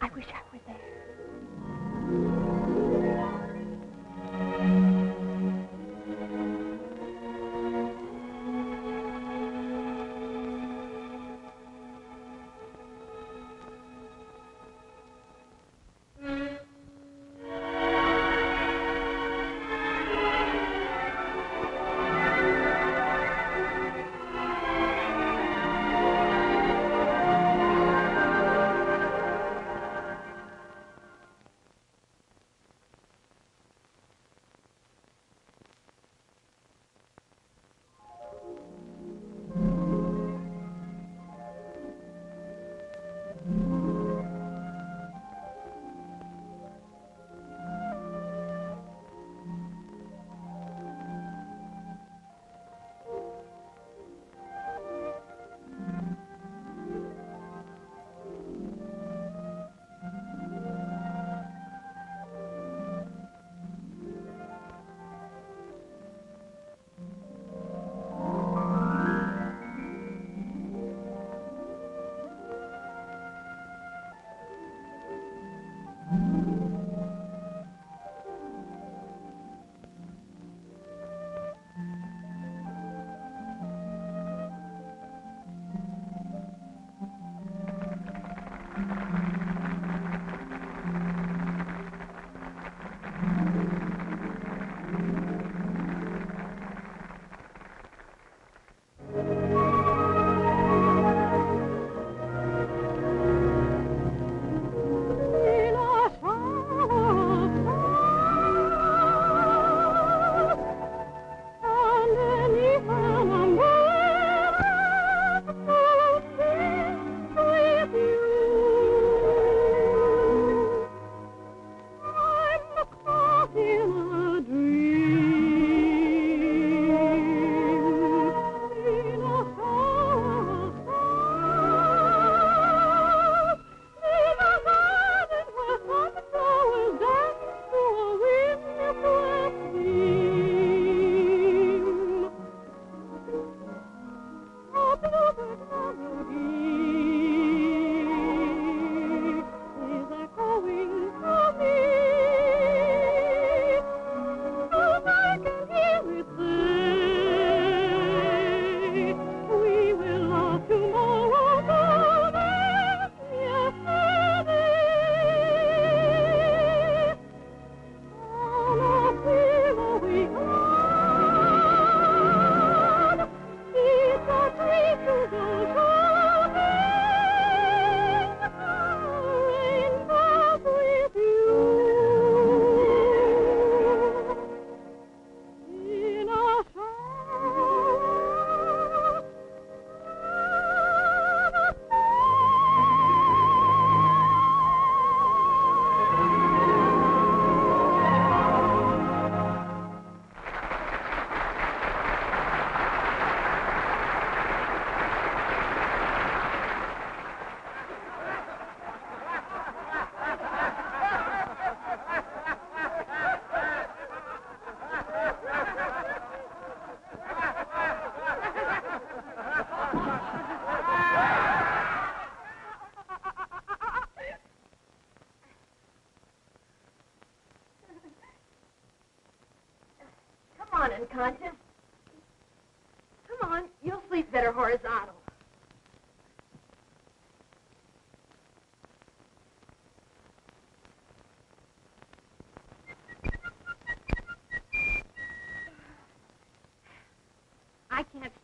I wish I were there.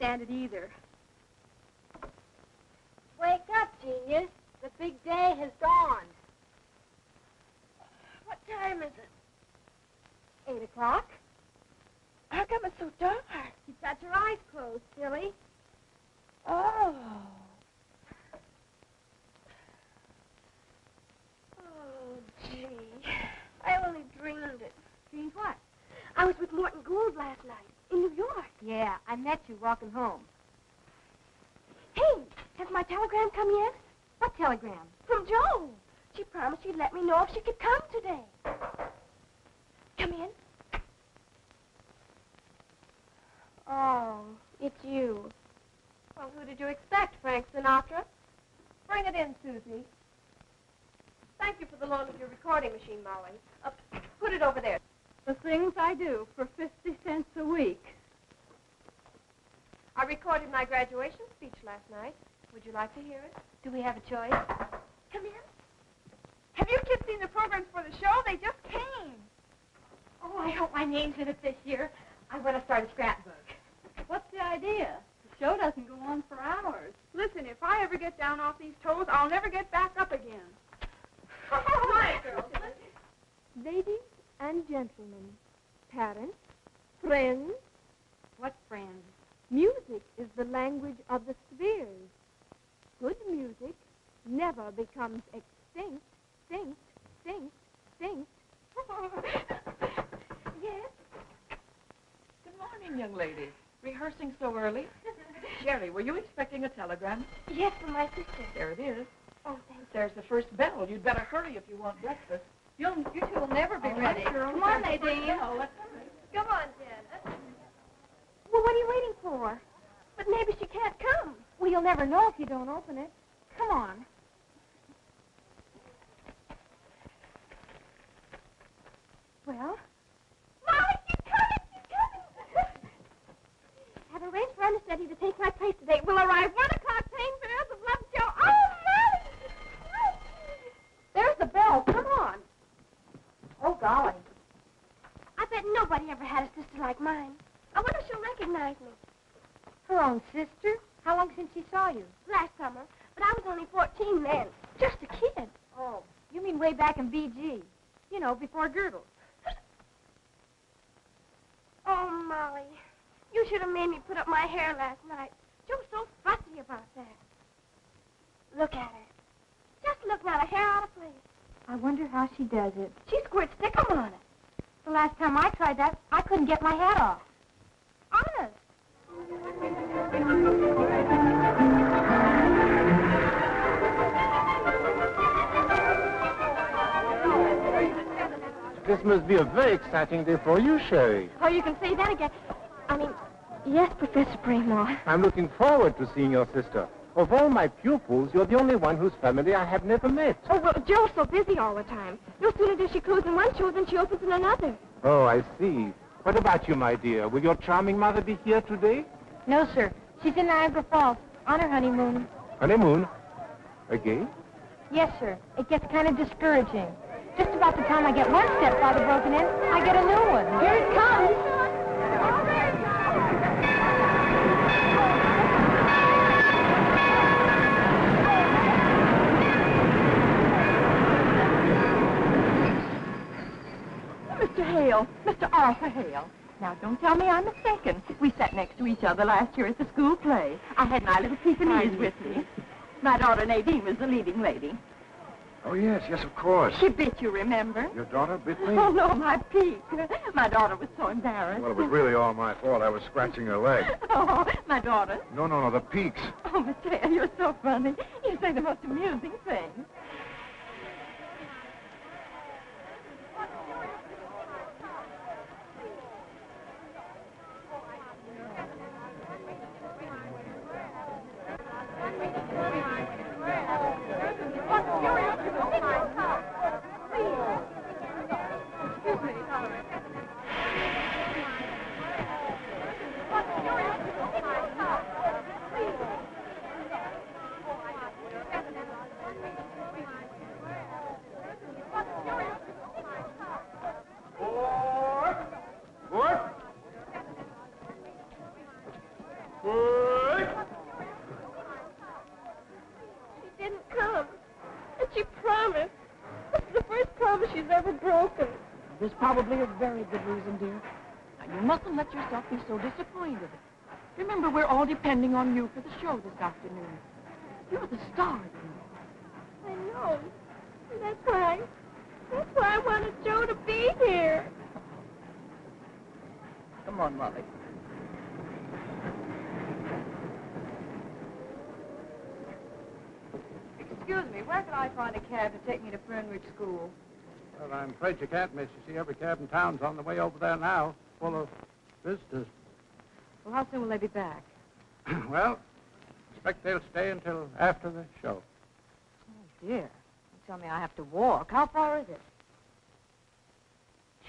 I it either. Wake up, genius. The big day has dawned. What time is it? Eight o'clock. How come it's so dark? You've got your eyes closed, silly. Oh. Oh, gee. I only dreamed it. Dreamed what? I was with Morton Gould last night in New York. Yeah, I met you walking home. Hey, has my telegram come yet? What telegram? From Joan. She promised she'd let me know if she could come today. Come in. Oh, it's you. Well, who did you expect, Frank Sinatra? Bring it in, Susie. Thank you for the loan of your recording machine, Molly. Uh, put it over there. The things I do for 50 cents a week. I recorded my graduation speech last night. Would you like to hear it? Do we have a choice? Come in. Have you kids seen the programs for the show? They just came. Oh, I hope my name's in it this year. I want to start a scrapbook. What's the idea? The show doesn't go on for hours. Listen, if I ever get down off these toes, I'll never get back up again. Hi, girls. Ladies and gentlemen, parents, friends, What friends? music is the language of the spheres. Good music never becomes extinct, extinct, extinct, extinct. yes? Good morning, young lady. Rehearsing so early? Jerry, were you expecting a telegram? Yes, from my sister. There it is. Oh, thank There's the first bell. You'd better hurry if you want breakfast. You'll, you two will never be All ready. Come on, Nadine. Oh. Come on, Janet. Well, what are you waiting for? But maybe she can't come. Well, you'll never know if you don't open it. Come on. Well? Molly, she's coming! She's coming! I've arranged for Understudy to take my place today. We'll arrive 1 o'clock, paying fares of Love Joe. Oh, Molly! There's the bell. Come on. Oh, golly. I bet nobody ever had a sister like mine. I wonder if she'll recognize me. Her own sister? How long since she saw you? Last summer. But I was only 14 then. Just a kid. Oh, you mean way back in BG. You know, before Girdle. oh, Molly. You should have made me put up my hair last night. Joe's so fussy about that. Look at her. Just look not a hair out of place. I wonder how she does it. She squirts stickum on it. The last time I tried that, I couldn't get my hat off. Honest. This must be a very exciting day for you, Sherry. Oh, you can say that again. I mean, yes, Professor Braymore. I'm looking forward to seeing your sister. Of all my pupils, you're the only one whose family I have never met. Oh, well, Joe's so busy all the time. No sooner does she close in one show than she opens in another. Oh, I see. What about you, my dear? Will your charming mother be here today? No, sir. She's in Niagara Falls on her honeymoon. Honeymoon? Again? Yes, sir. It gets kind of discouraging. Just about the time I get one stepfather broken in, I get a new one. Here it comes. Mr. Hale, Mr. Arthur Hale. Now, don't tell me I'm mistaken. We sat next to each other last year at the school play. I had my little Pekingese with me. My daughter Nadine was the leading lady. Oh, yes, yes, of course. She bit you, remember? Your daughter bit me? Oh, no, my peak. My daughter was so embarrassed. Well, it was really all my fault. I was scratching her leg. Oh, my daughter. No, no, no, the peaks. Oh. Hale, you're so funny. You say the most amusing things. What? What? She didn't come. And she promised. This is the first promise she's ever broken. There's probably a very good reason, dear. Now, you mustn't let yourself be so disappointed. Remember, we're all depending on you for the show this afternoon. You're the star, you know. I know. And that's why. That's why I wanted Joe to be here. Come on, Molly. Excuse me, where can I find a cab to take me to Fernridge School? Well, I'm afraid you can't, miss. You see, every cab in town's on the way over there now, full of visitors. Well, how soon will they be back? well, expect they'll stay until after the show. Oh, dear. You tell me I have to walk. How far is it?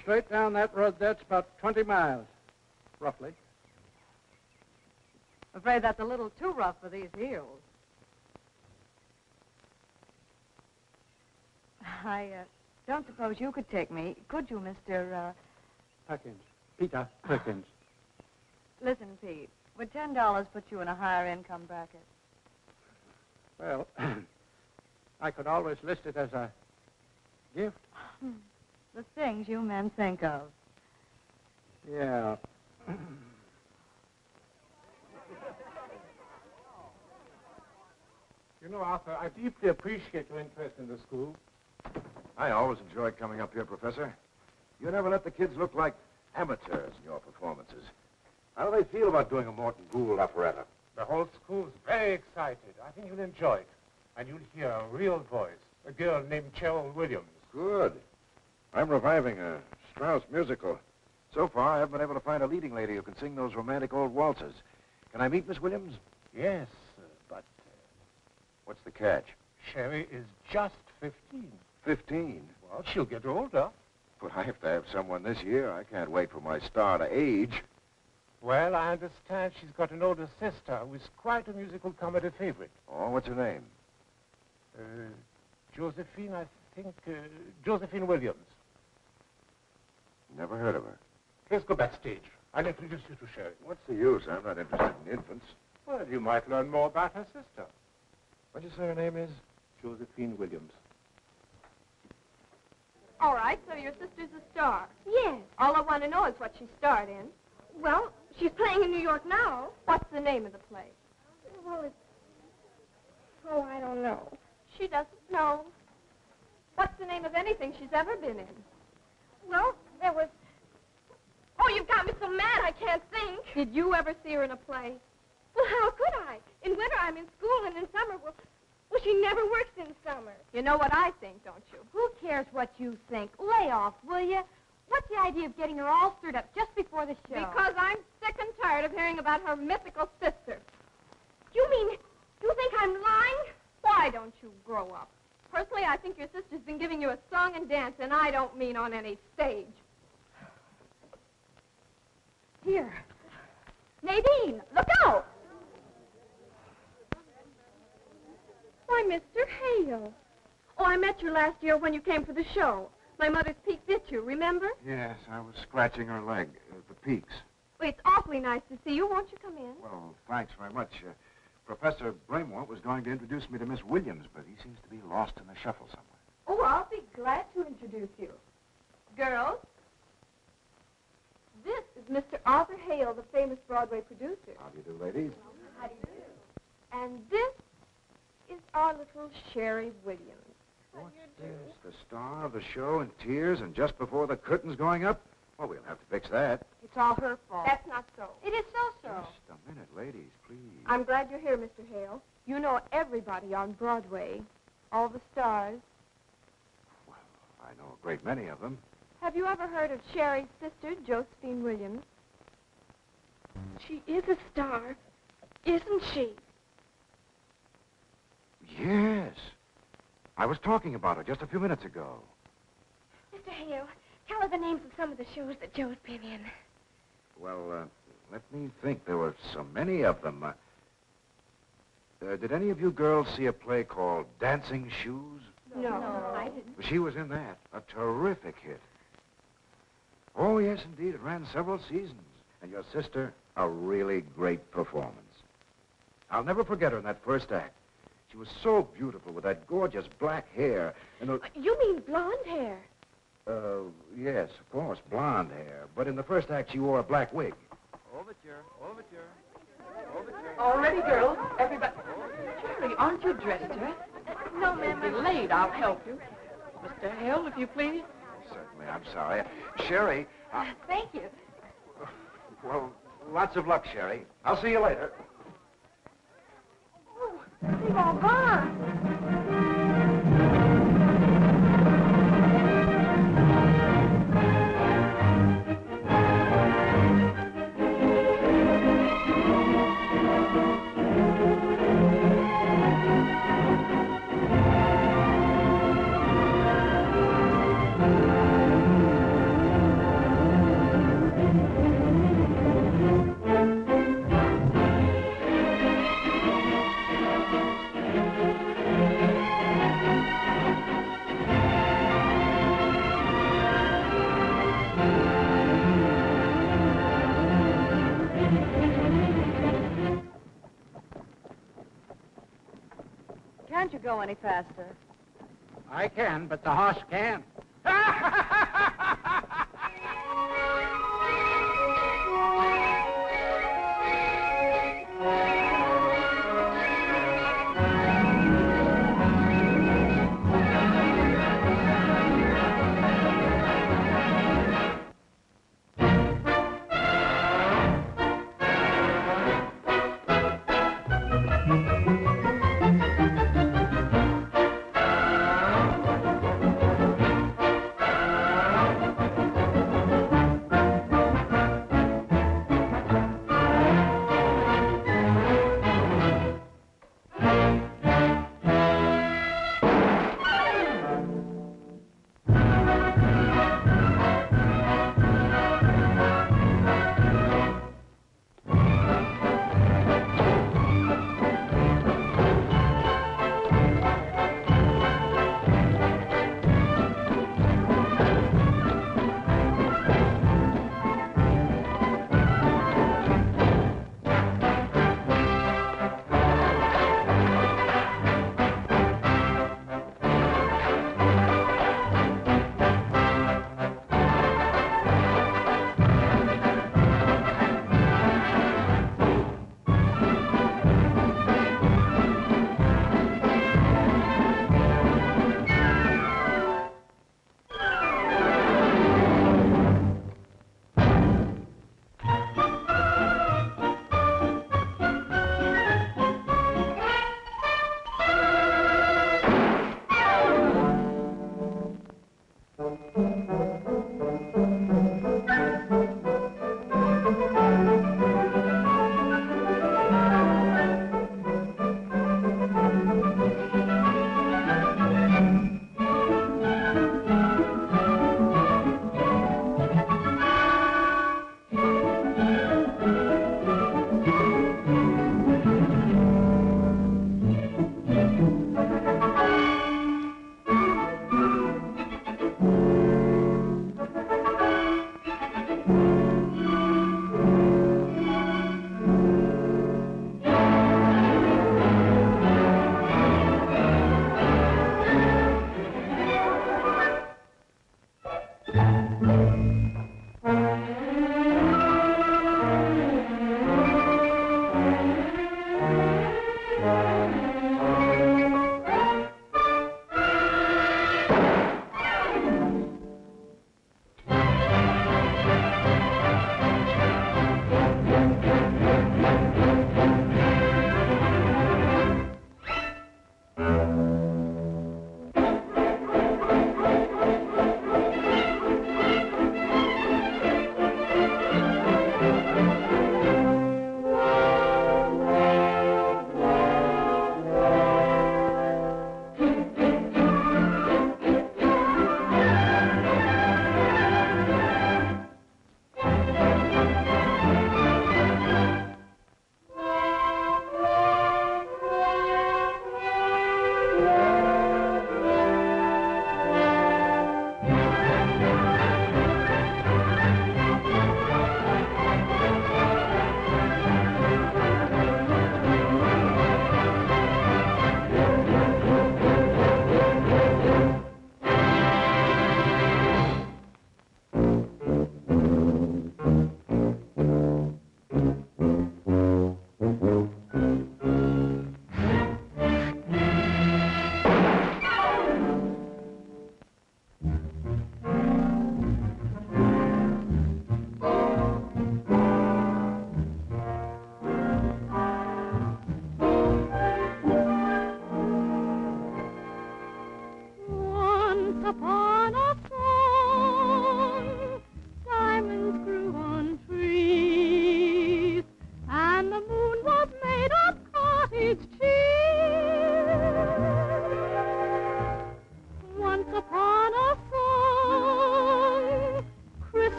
Straight down that road, that's about 20 miles, roughly. I'm afraid that's a little too rough for these heels. I uh, don't suppose you could take me, could you, Mr. Uh... Perkins. Peter Perkins. Listen, Pete. Would ten dollars put you in a higher income bracket? Well, I could always list it as a gift. The things you men think of. Yeah. You know, Arthur, I deeply appreciate your interest in the school. I always enjoyed coming up here, Professor. You never let the kids look like amateurs in your performances. How do they feel about doing a Morton Gould operetta? The whole school's very excited. I think you'll enjoy it. And you'll hear a real voice, a girl named Cheryl Williams. Good. I'm reviving a Strauss musical. So far, I haven't been able to find a leading lady who can sing those romantic old waltzes. Can I meet Miss Williams? Yes, uh, but What's the catch? Sherry is just 15. Fifteen. Well, she'll get older. But I have to have someone this year. I can't wait for my star to age. Well, I understand she's got an older sister who is quite a musical comedy favorite. Oh, what's her name? Uh, Josephine, I think, uh, Josephine Williams. Never heard of her. Let's go backstage. I'll introduce you to Sherry. What's the use? I'm not interested in infants. Well, you might learn more about her sister. What'd you say her name is? Josephine Williams. All right, so your sister's a star. Yes. All I want to know is what she starred in. Well, she's playing in New York now. What's the name of the play? Well, it's... Oh, I don't know. She doesn't know. What's the name of anything she's ever been in? Well, there was... Oh, you've got me so mad I can't think. Did you ever see her in a play? Well, how could I? In winter, I'm in school, and in summer, well, well, she never works in summer. You know what I think, don't you? Who cares what you think? Lay off, will you? What's the idea of getting her all stirred up just before the show? Because I'm sick and tired of hearing about her mythical sister. You mean you think I'm lying? Why don't you grow up? Personally, I think your sister's been giving you a song and dance, and I don't mean on any stage. Here. Nadine, look out! Why, Mr. Hale. Oh, I met you last year when you came for the show. My mother's peak bit you, remember? Yes, I was scratching her leg, uh, the peaks. Well, it's awfully nice to see you. Won't you come in? Well, thanks very much. Uh, Professor Bramwell was going to introduce me to Miss Williams, but he seems to be lost in the shuffle somewhere. Oh, I'll be glad to introduce you. Girls, this is Mr. Arthur Hale, the famous Broadway producer. How do you do, ladies? How do you do? And this is our little Sherry Williams. What's this? The star of the show in tears and just before the curtain's going up? Well, we'll have to fix that. It's all her fault. That's not so. It is so so. Just a minute, ladies, please. I'm glad you're here, Mr. Hale. You know everybody on Broadway, all the stars. Well, I know a great many of them. Have you ever heard of Sherry's sister, Josephine Williams? She is a star, isn't she? Yes. I was talking about her just a few minutes ago. Mr. Hale, tell her the names of some of the shows that Joe's been in. Well, uh, let me think. There were so many of them. Uh, uh, did any of you girls see a play called Dancing Shoes? No, I didn't. Well, she was in that. A terrific hit. Oh, yes, indeed. It ran several seasons. And your sister, a really great performance. I'll never forget her in that first act. She was so beautiful with that gorgeous black hair and the... You mean blonde hair? Uh, yes, of course, blonde hair. But in the first act, she wore a black wig. Overture, overture, overture. All ready, girls. Everybody. Jerry, aren't you dressed yet? No, ma'am. You're late. I'll help you. Mr. Hill, if you please. Certainly, I'm sorry. Sherry, uh, Thank you. well, lots of luck, Sherry. I'll see you later. They've all gone. Can't go any faster? I can, but the horse can't.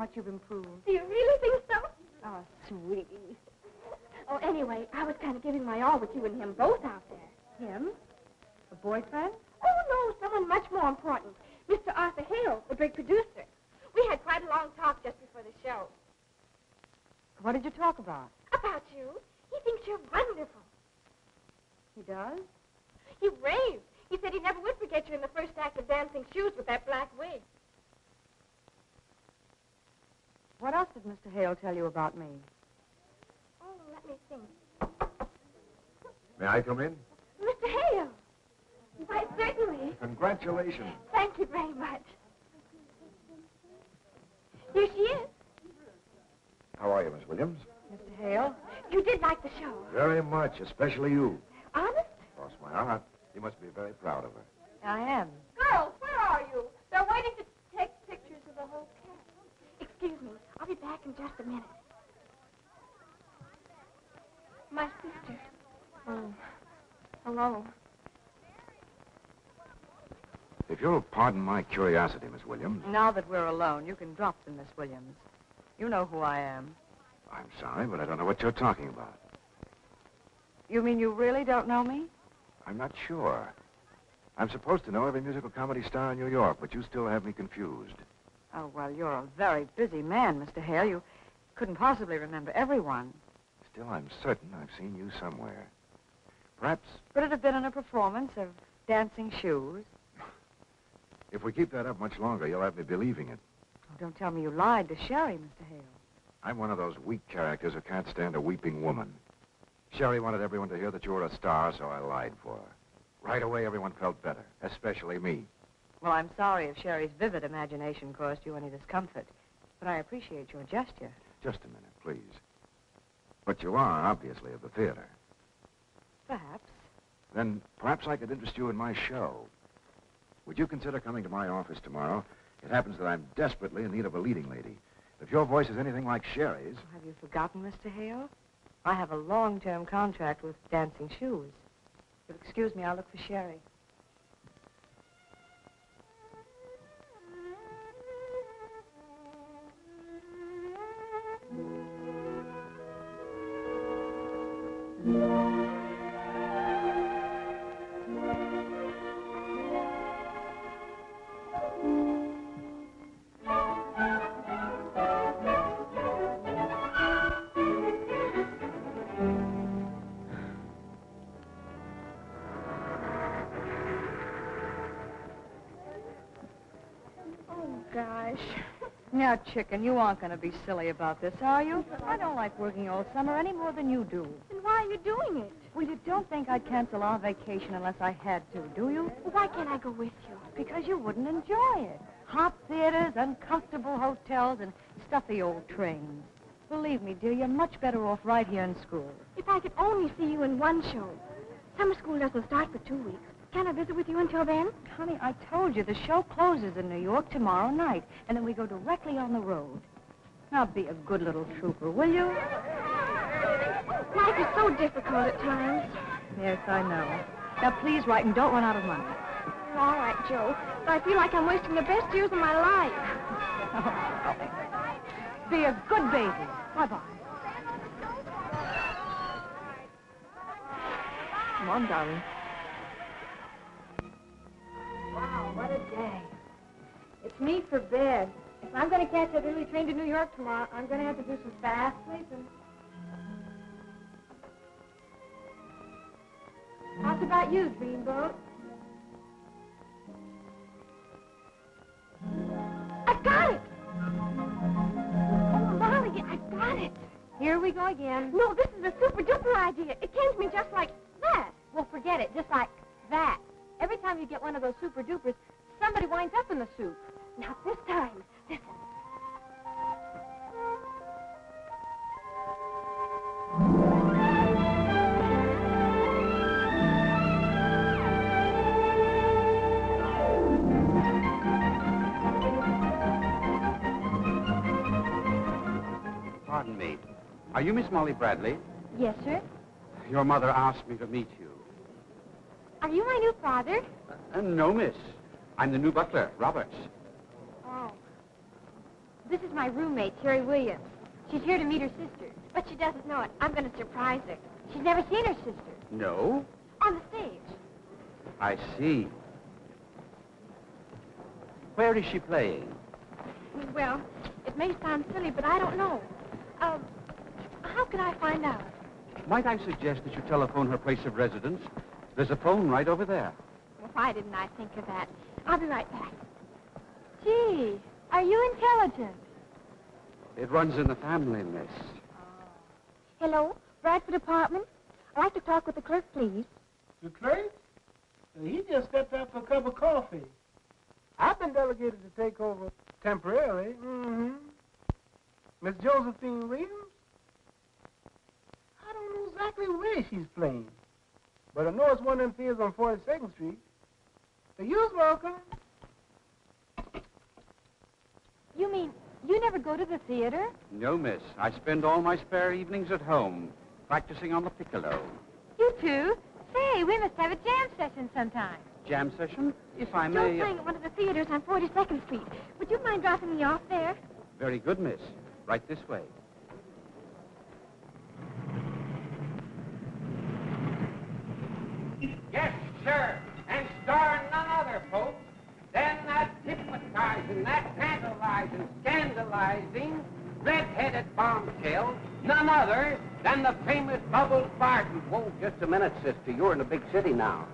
much you've improved. Do you really think so? Oh, sweetie. Oh, anyway, I was kind of giving my all with you and him both out there. Him? A boyfriend? Oh, no, someone much more important. Mr. Arthur Hale, the great producer. We had quite a long talk just before the show. What did you talk about? About you. He thinks you're wonderful. He does? He raved. He said he never would forget you in the first act of Dancing Shoes with that black wig. What else did Mr. Hale tell you about me? Oh, let me think. May I come in? Mr. Hale. Why, certainly. Congratulations. Thank you very much. Here she is. How are you, Miss Williams? Mr. Hale? You did like the show. Very much, especially you. Honest? Cross my heart. You must be very proud of her. I am. Girls, where are you? They're waiting to take pictures of the whole cast. Excuse me. I'll be back in just a minute. My sister. Oh, hello. If you'll pardon my curiosity, Miss Williams. Now that we're alone, you can drop the Miss Williams. You know who I am. I'm sorry, but I don't know what you're talking about. You mean you really don't know me? I'm not sure. I'm supposed to know every musical comedy star in New York, but you still have me confused. Oh, well, you're a very busy man, Mr. Hale. You couldn't possibly remember everyone. Still, I'm certain I've seen you somewhere. Perhaps Could it have been in a performance of Dancing Shoes? if we keep that up much longer, you'll have me believing it. Oh, don't tell me you lied to Sherry, Mr. Hale. I'm one of those weak characters who can't stand a weeping woman. Sherry wanted everyone to hear that you were a star, so I lied for her. Right away, everyone felt better, especially me. Well, I'm sorry if Sherry's vivid imagination caused you any discomfort, but I appreciate your gesture. Just a minute, please. But you are, obviously, of the theater. Perhaps. Then perhaps I could interest you in my show. Would you consider coming to my office tomorrow? It happens that I'm desperately in need of a leading lady. If your voice is anything like Sherry's, Have you forgotten, Mr. Hale? I have a long-term contract with Dancing Shoes. If you'll excuse me, I'll look for Sherry. Now, Chicken, you aren't going to be silly about this, are you? I don't like working all summer any more than you do. Then why are you doing it? Well, you don't think I'd cancel our vacation unless I had to, do you? Why can't I go with you? Because you wouldn't enjoy it. Hot theaters, uncomfortable hotels, and stuffy old trains. Believe me, dear, you're much better off right here in school. If I could only see you in one show. Summer school doesn't start for two weeks. Can I visit with you until then? Honey, I told you the show closes in New York tomorrow night, and then we go directly on the road. Now be a good little trooper, will you? Life is so difficult at times. Yes, I know. Now please write and don't run out of money. All right, Joe. But I feel like I'm wasting the best years of my life. Be a good baby. Bye-bye. Come on, darling. What a day. It's me for bed. If I'm going to catch that early train to New York tomorrow, I'm going to have to do some fast sleeping. How's about you, Dreamboat? I've got it! Oh, Molly, I've got it. Here we go again. No, this is a super duper idea. It came to me just like that. Well, forget it. Just like that. Every time you get one of those super dupers, somebody winds up in the soup. Not this time. Listen. Pardon me. Are you Miss Molly Bradley? Yes, sir. Your mother asked me to meet you. Are you my new father? Uh, no, miss. I'm the new butler, Roberts. Oh. This is my roommate, Terry Williams. She's here to meet her sister, but she doesn't know it. I'm going to surprise her. She's never seen her sister. No? On the stage. I see. Where is she playing? Well, it may sound silly, but I don't know. Uh, how can I find out? Might I suggest that you telephone her place of residence? There's a phone right over there. Well, why didn't I think of that? I'll be right back. Gee, are you intelligent? It runs in the family, miss. Hello, Bradford Apartment. I'd like to talk with the clerk, please. The clerk? He just stepped out for a cup of coffee. I've been delegated to take over temporarily. Mm-hmm. Miss Josephine Williams? I don't know exactly where she's playing. But I know it's one of them theaters on 42nd Street. Uh, You're welcome. You mean you never go to the theater? No, miss. I spend all my spare evenings at home, practicing on the piccolo. You too? Say, we must have a jam session sometime. Jam session? If I Joe's may... uh, playing at one of the theaters on 42nd Street. Would you mind dropping me off there? Very good, miss. Right this way. Yes, sir. And starring none other, folks, than that hypnotizing, that tantalizing, scandalizing, red-headed bombshell, none other than the famous Bubbles Barton. Whoa, just a minute, sister. You're in a big city now.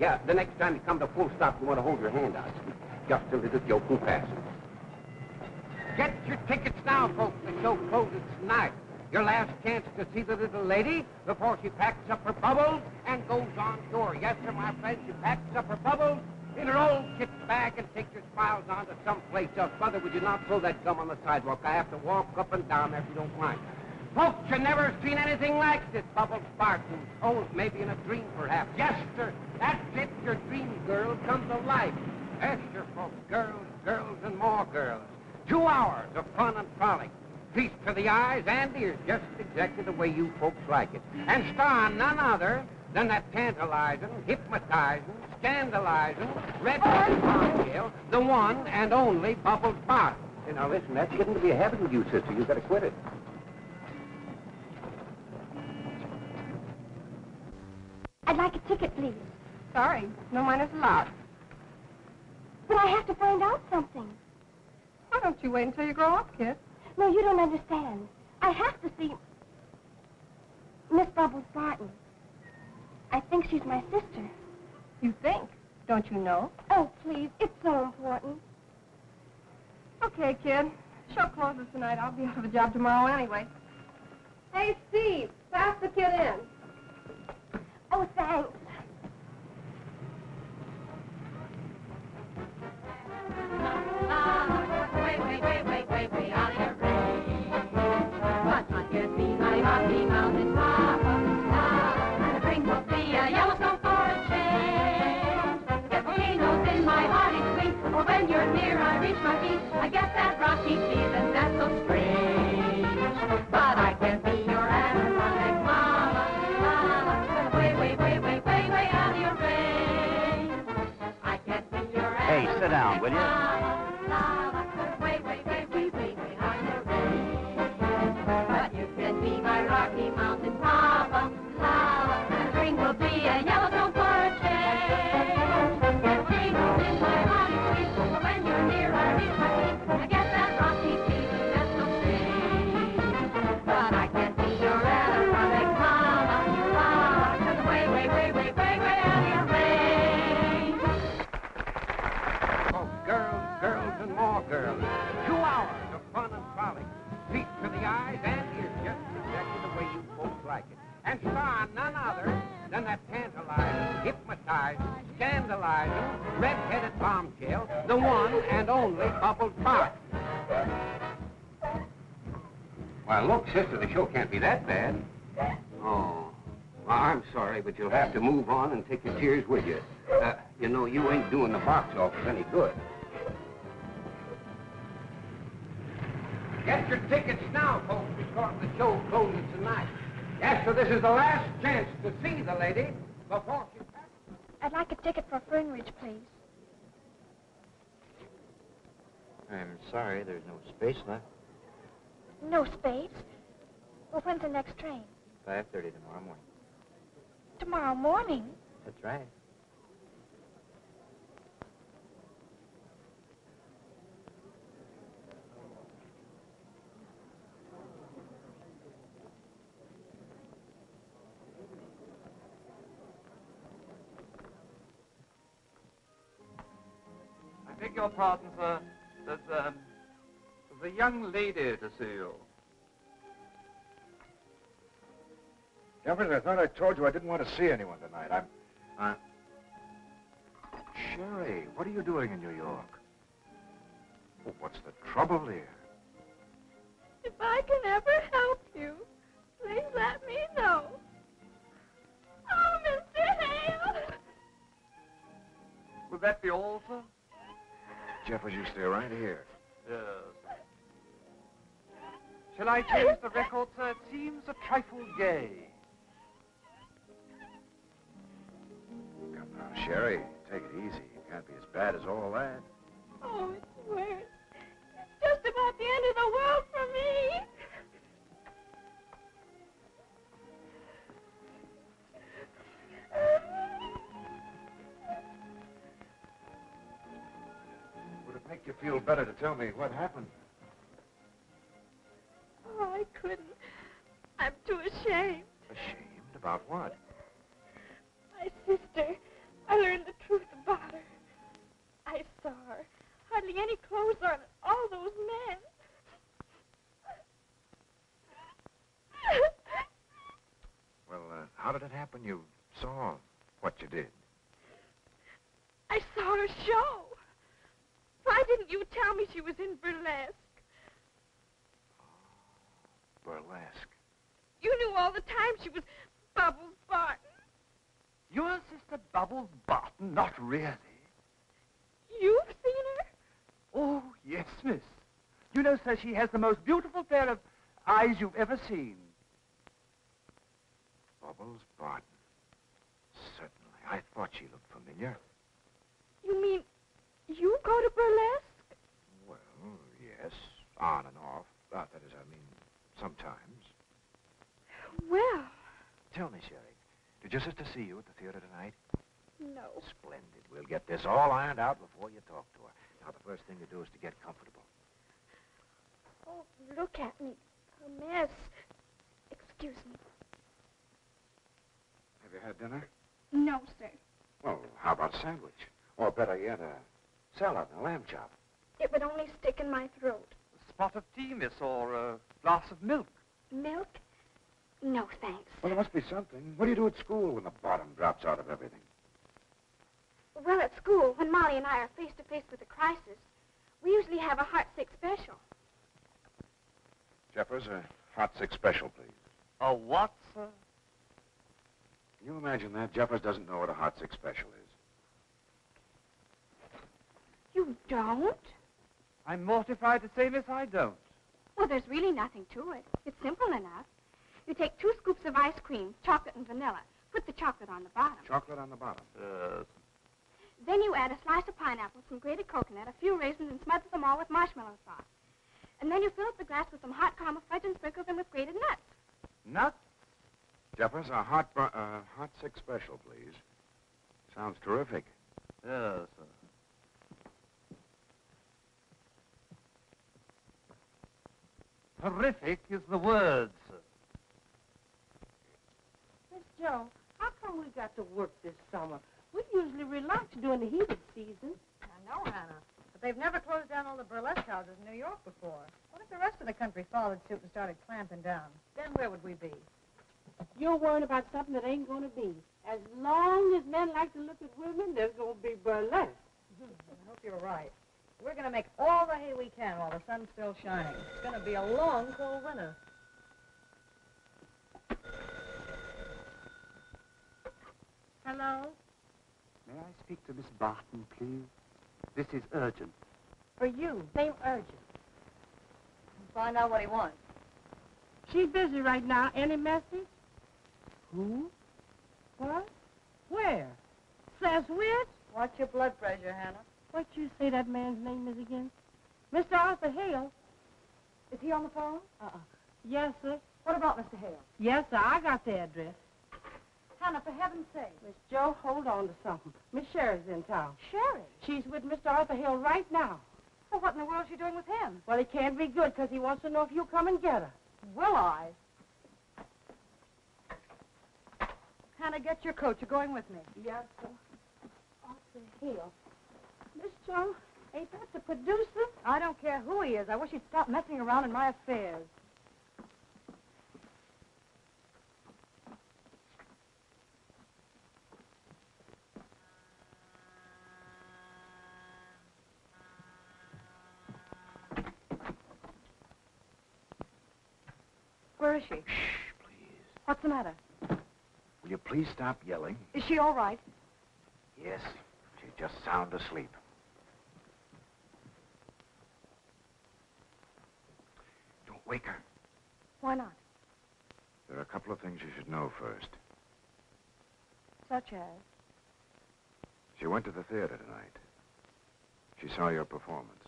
Yeah, the next time you come to full stop, you want to hold your hand out. Just a little joke and pass it. Get your tickets now, folks. The show closes tonight. Your last chance to see the little lady before she packs up her bubbles and goes on shore. Yes, sir, my friend, she packs up her bubbles in her old kit bag and takes her smiles on to someplace else. Mother, would you not throw that gum on the sidewalk? I have to walk up and down there if you don't mind. Folks, you never seen anything like this, Bubbles Barton. Oh, maybe in a dream, perhaps. Yes, sir. That's it. Your dream girl come to life. Yes, sir, folks. Girls, girls, and more girls. Two hours of fun and frolic. Feast for the eyes and ears, just exactly the way you folks like it. And starring none other than that tantalizing, hypnotizing, scandalizing, red-headed bombshell, the one and only Bubbles Barton. Hey, now listen, that's getting to be a habit with you, sister. You've got to quit it. I'd like a ticket, please. Sorry, no minus allowed. But I have to find out something. Why don't you wait until you grow up, kid? No, you don't understand. I have to see Miss Bubbles Barton. I think she's my sister. You think? Don't you know? Oh, please, it's so important. Okay, kid. Show closes tonight. I'll be out of a job tomorrow anyway. Hey, Steve, pass the kid in. Oh, thanks. Rocky feeling that's so strange. But I can't be your Adirondack mama, mama, way, way, way, way, way, way out of your range. I can't be your Hey, sit down, will you? Way, way, way, way, way, way out of your range. But you can be my Rocky Mountain Papa, like it. And saw none other than that tantalizing, hypnotized, scandalizing, red-headed bombshell, the one and only Bubbles Barton. Well, look, sister, the show can't be that bad. Oh, well, I'm sorry, but you'll have to move on and take your tears with you. Uh, you know, you ain't doing the box office any good. Get your tickets now, folks, because the show closes tonight. Yes, sir, this is the last chance to see the lady before she... Passes. I'd like a ticket for Fernridge, please. I'm sorry, there's no space left. No space. Well, when's the next train? 5.30 tomorrow morning. Tomorrow morning. That's right. I beg your pardon, sir. There's, um, there's a young lady to see you. Jeffers, I thought I told you I didn't want to see anyone tonight. I'm... I'm... Sherry, what are you doing in New York? Well, what's the trouble here? If I can ever Jeffers, you stay right here. Yes. Shall I change the record, sir? It seems a trifle gay. Come now, Sherry, take it easy. It can't be as bad as all that. Oh, it's worse. It's just about the end of the world for me. Make you feel better to tell me what happened? Oh, I couldn't. I'm too ashamed. Ashamed about what? My sister. I learned the truth about her. I saw her. Hardly any clothes on. All those men. Well, uh, how did it happen? You saw what you did. I saw her show. Why didn't you tell me she was in burlesque? Oh, burlesque. You knew all the time she was Bubbles Barton. Your sister Bubbles Barton? Not really. You've seen her? Oh, yes, miss. You know, sir, she has the most beautiful pair of eyes you've ever seen. Bubbles Barton. Certainly. I thought she looked familiar. You mean you go to burlesque? Well, yes. On and off. Uh, that is, I mean, sometimes. Well, Tell me, Sherry, did your sister see you at the theater tonight? no. Splendid. We'll get this all ironed out before you talk to her. Now, the first thing to do is to get comfortable. Oh, look at me. A mess. Excuse me. Have you had dinner? No, sir. Well, how about a sandwich? Or better yet, a salad and a lamb chop. It would only stick in my throat. A spot of tea, miss, or a glass of milk. Milk? No, thanks. Well, there must be something. What do you do at school when the bottom drops out of everything? Well, at school, when Molly and I are face to face with a crisis, we usually have a heart sick special. Jeffers, a heart-sick special, please. A what, sir? Can you imagine that? Jeffers doesn't know what a heart-sick special is. You don't? I'm mortified to say, miss, I don't. Well, there's really nothing to it. It's simple enough. You take two scoops of ice cream, chocolate and vanilla. Put the chocolate on the bottom. Chocolate on the bottom. Yes. Then you add a slice of pineapple, some grated coconut, a few raisins, and smother them all with marshmallow sauce. And then you fill up the glass with some hot caramel fudge and sprinkle them with grated nuts. Nuts? Jeffers, a hot, br- uh, hot six special, please. Sounds terrific. Yes, sir. Terrific is the word, sir. Miss Joe, how come we got to work this summer? We usually relax during the heated season. I know, Hannah. But they've never closed down all the burlesque houses in New York before. What if the rest of the country followed suit and started clamping down? Then where would we be? You're worrying about something that ain't going to be. As long as men like to look at women, there's going to be burlesque. Hmm, I hope you're right. We're going to make all the hay we can while the sun's still shining. It's going to be a long, cold winter. Hello? May I speak to Miss Barton, please? This is urgent. For you. Name urgent. Find out what he wants. She's busy right now. Any message? Who? What? Where? Says which? Watch your blood pressure, Hannah. What you say that man's name is again? Mr. Arthur Hale. Is he on the phone? Uh-uh. Yes, sir. What about Mr. Hale? Yes, sir. I got the address. Hannah, for heaven's sake. Miss Joe, hold on to something. Miss Sherry's in town. Sherry? She's with Mr. Arthur Hale right now. Well, what in the world is she doing with him? Well, it can't be good because he wants to know if you'll come and get her. Will I? Hannah, get your coat. You're going with me. Yes, sir. Arthur Hale. Miss Joe, ain't that the producer? I don't care who he is. I wish he'd stop messing around in my affairs. Where is she? Shh, please. What's the matter? Will you please stop yelling? Is she all right? Yes. She's just sound asleep. Don't wake her. Why not? There are a couple of things you should know first. Such as? She went to the theater tonight. She saw your performance.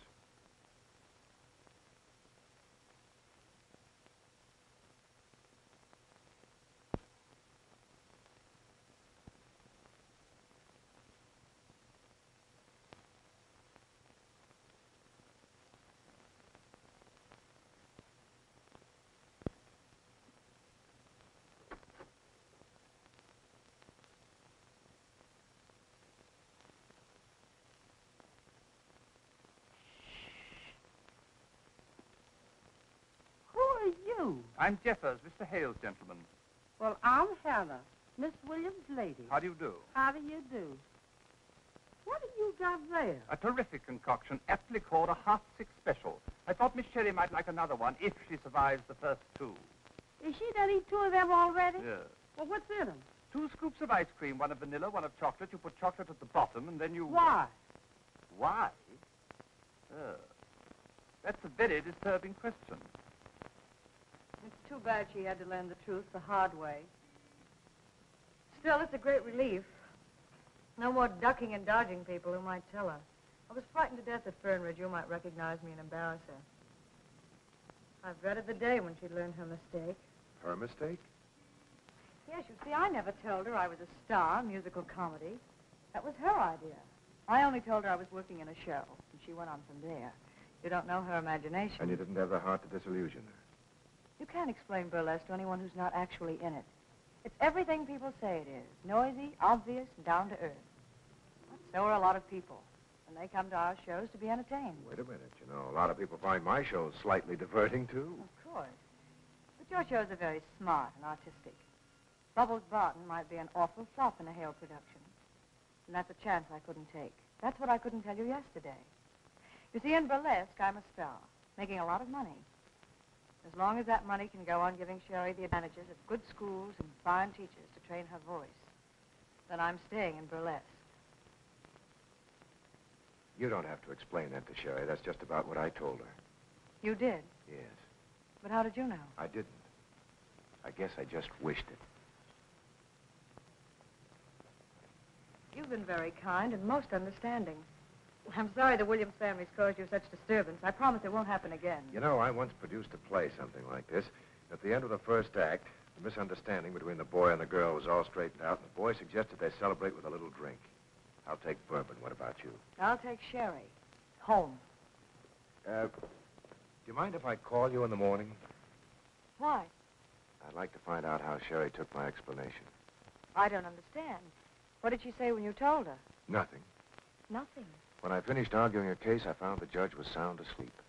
Who are you? I'm Jeffers, Mr. Hale's gentleman. Well, I'm Hannah, Miss Williams' lady. How do you do? How do you do? What have you got there? A terrific concoction, aptly called a hot six special. I thought Miss Sherry might like another one if she survives the first two. Is she done eat two of them already? Yes. Well, what's in them? Two scoops of ice cream, one of vanilla, one of chocolate. You put chocolate at the bottom, and then you... Why? Why? Uh, that's a very disturbing question. Too bad she had to learn the truth the hard way. Still, it's a great relief. No more ducking and dodging people who might tell her. I was frightened to death that Fernridge you might recognize me and embarrass her. I've dreaded the day when she'd learn her mistake. Her mistake? Yes, you see, I never told her I was a star in musical comedy. That was her idea. I only told her I was working in a show, and she went on from there. You don't know her imagination. And you didn't have the heart to disillusion her. You can't explain burlesque to anyone who's not actually in it. It's everything people say it is. Noisy, obvious, and down to earth. But so are a lot of people. And they come to our shows to be entertained. Wait a minute. You know, a lot of people find my shows slightly diverting, too. Of course. But your shows are very smart and artistic. Bubbles Barton might be an awful flop in a Hale production. And that's a chance I couldn't take. That's what I couldn't tell you yesterday. You see, in burlesque, I'm a star, making a lot of money. As long as that money can go on giving Sherry the advantages of good schools and fine teachers to train her voice, then I'm staying in burlesque. You don't have to explain that to Sherry. That's just about what I told her. You did? Yes, But how did you know? I didn't. I guess I just wished it. You've been very kind and most understanding. I'm sorry the Williams family's caused you such disturbance. I promise it won't happen again. You know, I once produced a play, something like this. At the end of the first act, the misunderstanding between the boy and the girl was all straightened out, and the boy suggested they celebrate with a little drink. I'll take bourbon. What about you? I'll take Sherry. Home. Uh, do you mind if I call you in the morning? Why? I'd like to find out how Sherry took my explanation. I don't understand. What did she say when you told her? Nothing. Nothing. When I finished arguing a case, I found the judge was sound asleep.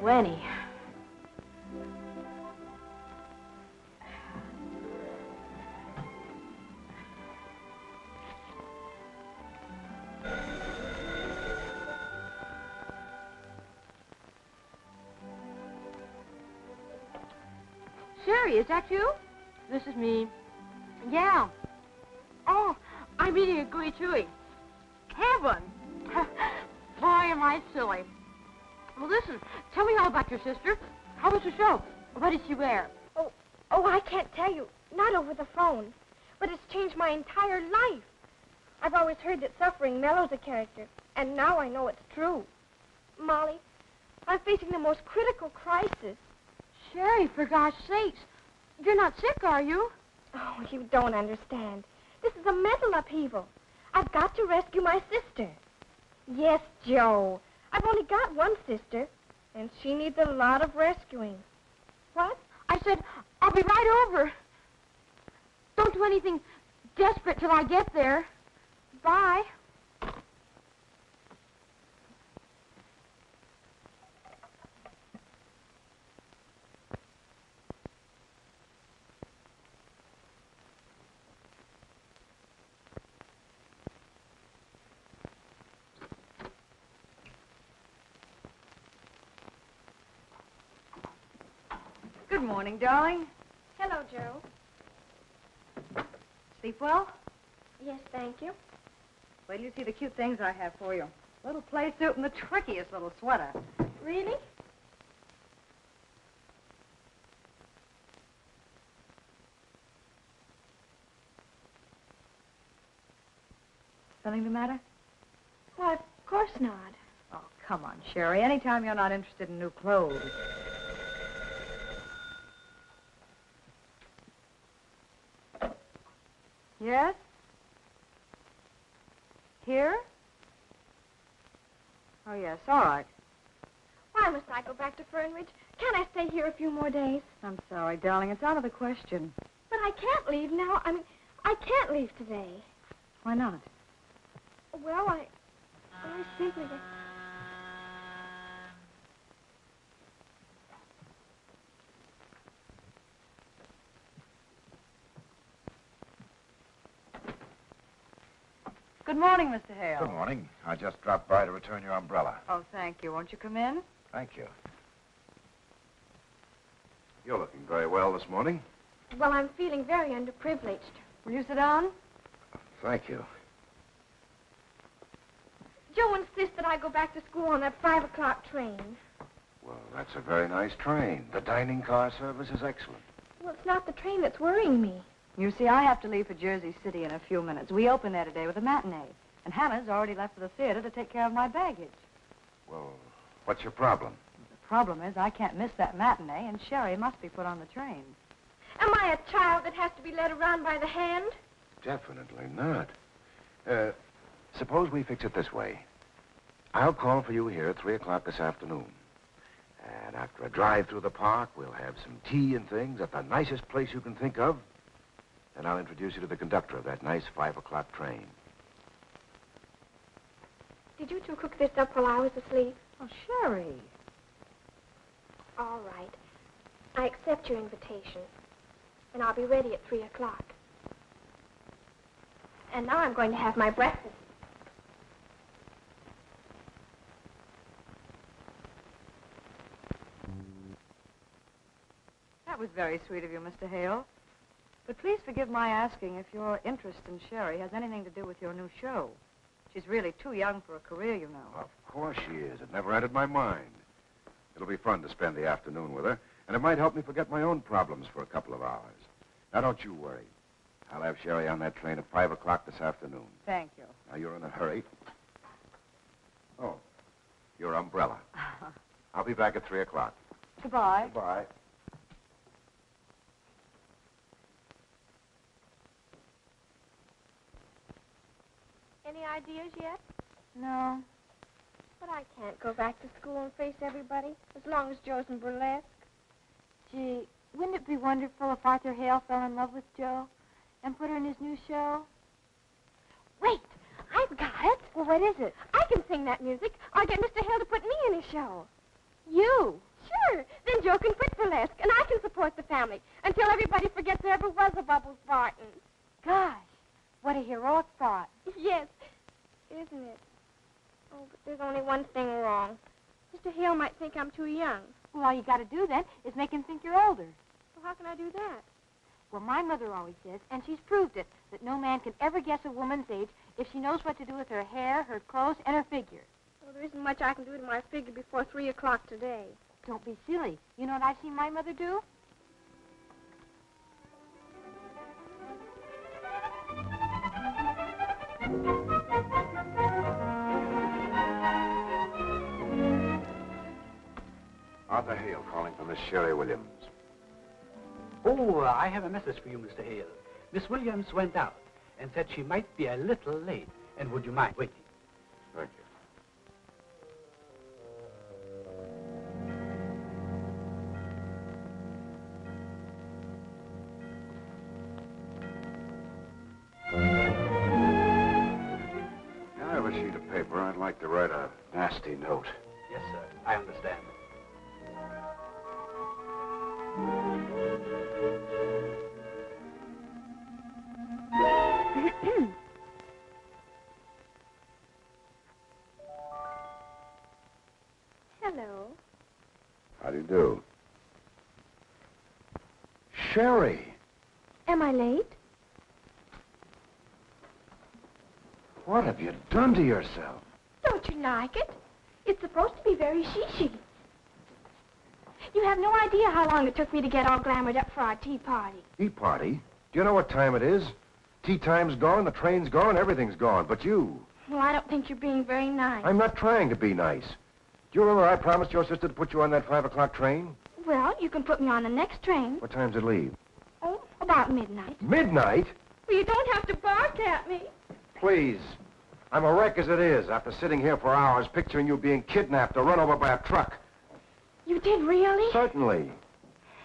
Twenty. Sherry, is that you? This is me. Yeah. Oh, I'm eating a gooey chewy. Heaven! Boy, am I silly. Well, listen, tell me all about your sister. How was the show? What did she wear? Oh, oh, I can't tell you. Not over the phone. But it's changed my entire life. I've always heard that suffering mellows a character, and now I know it's true. Molly, I'm facing the most critical crisis. Sherry, for gosh sakes. You're not sick, are you? Oh, you don't understand. This is a mental upheaval. I've got to rescue my sister. Yes, Joe. I've only got one sister, and she needs a lot of rescuing. What? I said, I'll be right over. Don't do anything desperate till I get there. Bye. Good morning, darling. Hello, Joe. Sleep well? Yes, thank you. Well, you see the cute things I have for you. Little play suit and the trickiest little sweater. Really? Something the matter? Why, of course not. Oh, come on, Sherry. Anytime you're not interested in new clothes. Yes? Here? Oh, yes, all right. Why must I go back to Fernridge? Can't I stay here a few more days? I'm sorry, darling. It's out of the question. But I can't leave now. I mean, I can't leave today. Why not? Well, I... I simply... Good morning, Mr. Hale. Good morning. I just dropped by to return your umbrella. Oh, thank you. Won't you come in? Thank you. You're looking very well this morning. Well, I'm feeling very underprivileged. Will you sit down? Thank you. Joe insists that I go back to school on that five o'clock train. Well, that's a very nice train. The dining car service is excellent. Well, it's not the train that's worrying me. You see, I have to leave for Jersey City in a few minutes. We open there today with a matinee. And Hannah's already left for the theater to take care of my baggage. Well, what's your problem? The problem is I can't miss that matinee, and Sherry must be put on the train. Am I a child that has to be led around by the hand? Definitely not. Uh, suppose we fix it this way. I'll call for you here at 3 o'clock this afternoon. And after a drive through the park, we'll have some tea and things at the nicest place you can think of. Then I'll introduce you to the conductor of that nice 5 o'clock train. Did you two cook this up while I was asleep? Oh, Sherry. All right. I accept your invitation. And I'll be ready at three o'clock. And now I'm going to have my breakfast. That was very sweet of you, Mr. Hale. But please forgive my asking if your interest in Sherry has anything to do with your new show. She's really too young for a career, you know. Of course she is. It never entered my mind. It'll be fun to spend the afternoon with her, and it might help me forget my own problems for a couple of hours. Now, don't you worry. I'll have Sherry on that train at 5 o'clock this afternoon. Thank you. Now, you're in a hurry. Oh, your umbrella. I'll be back at 3 o'clock. Goodbye. Goodbye. Any ideas yet? No. But I can't go back to school and face everybody as long as Joe's in burlesque. Gee, wouldn't it be wonderful if Arthur Hale fell in love with Joe and put her in his new show? Wait, I've got it. Well, what is it? I can sing that music. I'll get Mr. Hale to put me in his show. You. Sure. Then Joe can quit burlesque, and I can support the family until everybody forgets there ever was a Bubbles Barton. Gosh, what a heroic thought. Yes, isn't it? Oh, but there's only one thing wrong. Mr. Hale might think I'm too young. Well, all you got to do then is make him think you're older. Well, how can I do that? Well, my mother always says, and she's proved it, that no man can ever guess a woman's age if she knows what to do with her hair, her clothes, and her figure. Well, there isn't much I can do to my figure before 3 o'clock today. Don't be silly. You know what I've seen my mother do? Arthur Hale calling for Miss Sherry Williams. Oh, I have a message for you, Mr. Hale. Miss Williams went out and said she might be a little late. And would you mind waiting? Thank you. Like to write a nasty note. Yes, sir. I understand. Hello. How do you do? Sherry, Am I late? what have you done to yourself? Don't you like it? It's supposed to be very shishy. You have no idea how long it took me to get all glamored up for our tea party. Tea party? Do you know what time it is? Tea time's gone, the train's gone, everything's gone. But you, Well, I don't think you're being very nice. I'm not trying to be nice. Do you remember I promised your sister to put you on that five o'clock train? Well, you can put me on the next train. What time's it leave? Oh, about midnight. Midnight? Well, you don't have to bark at me. Please. I'm a wreck as it is after sitting here for hours picturing you being kidnapped or run over by a truck. You did really? Certainly.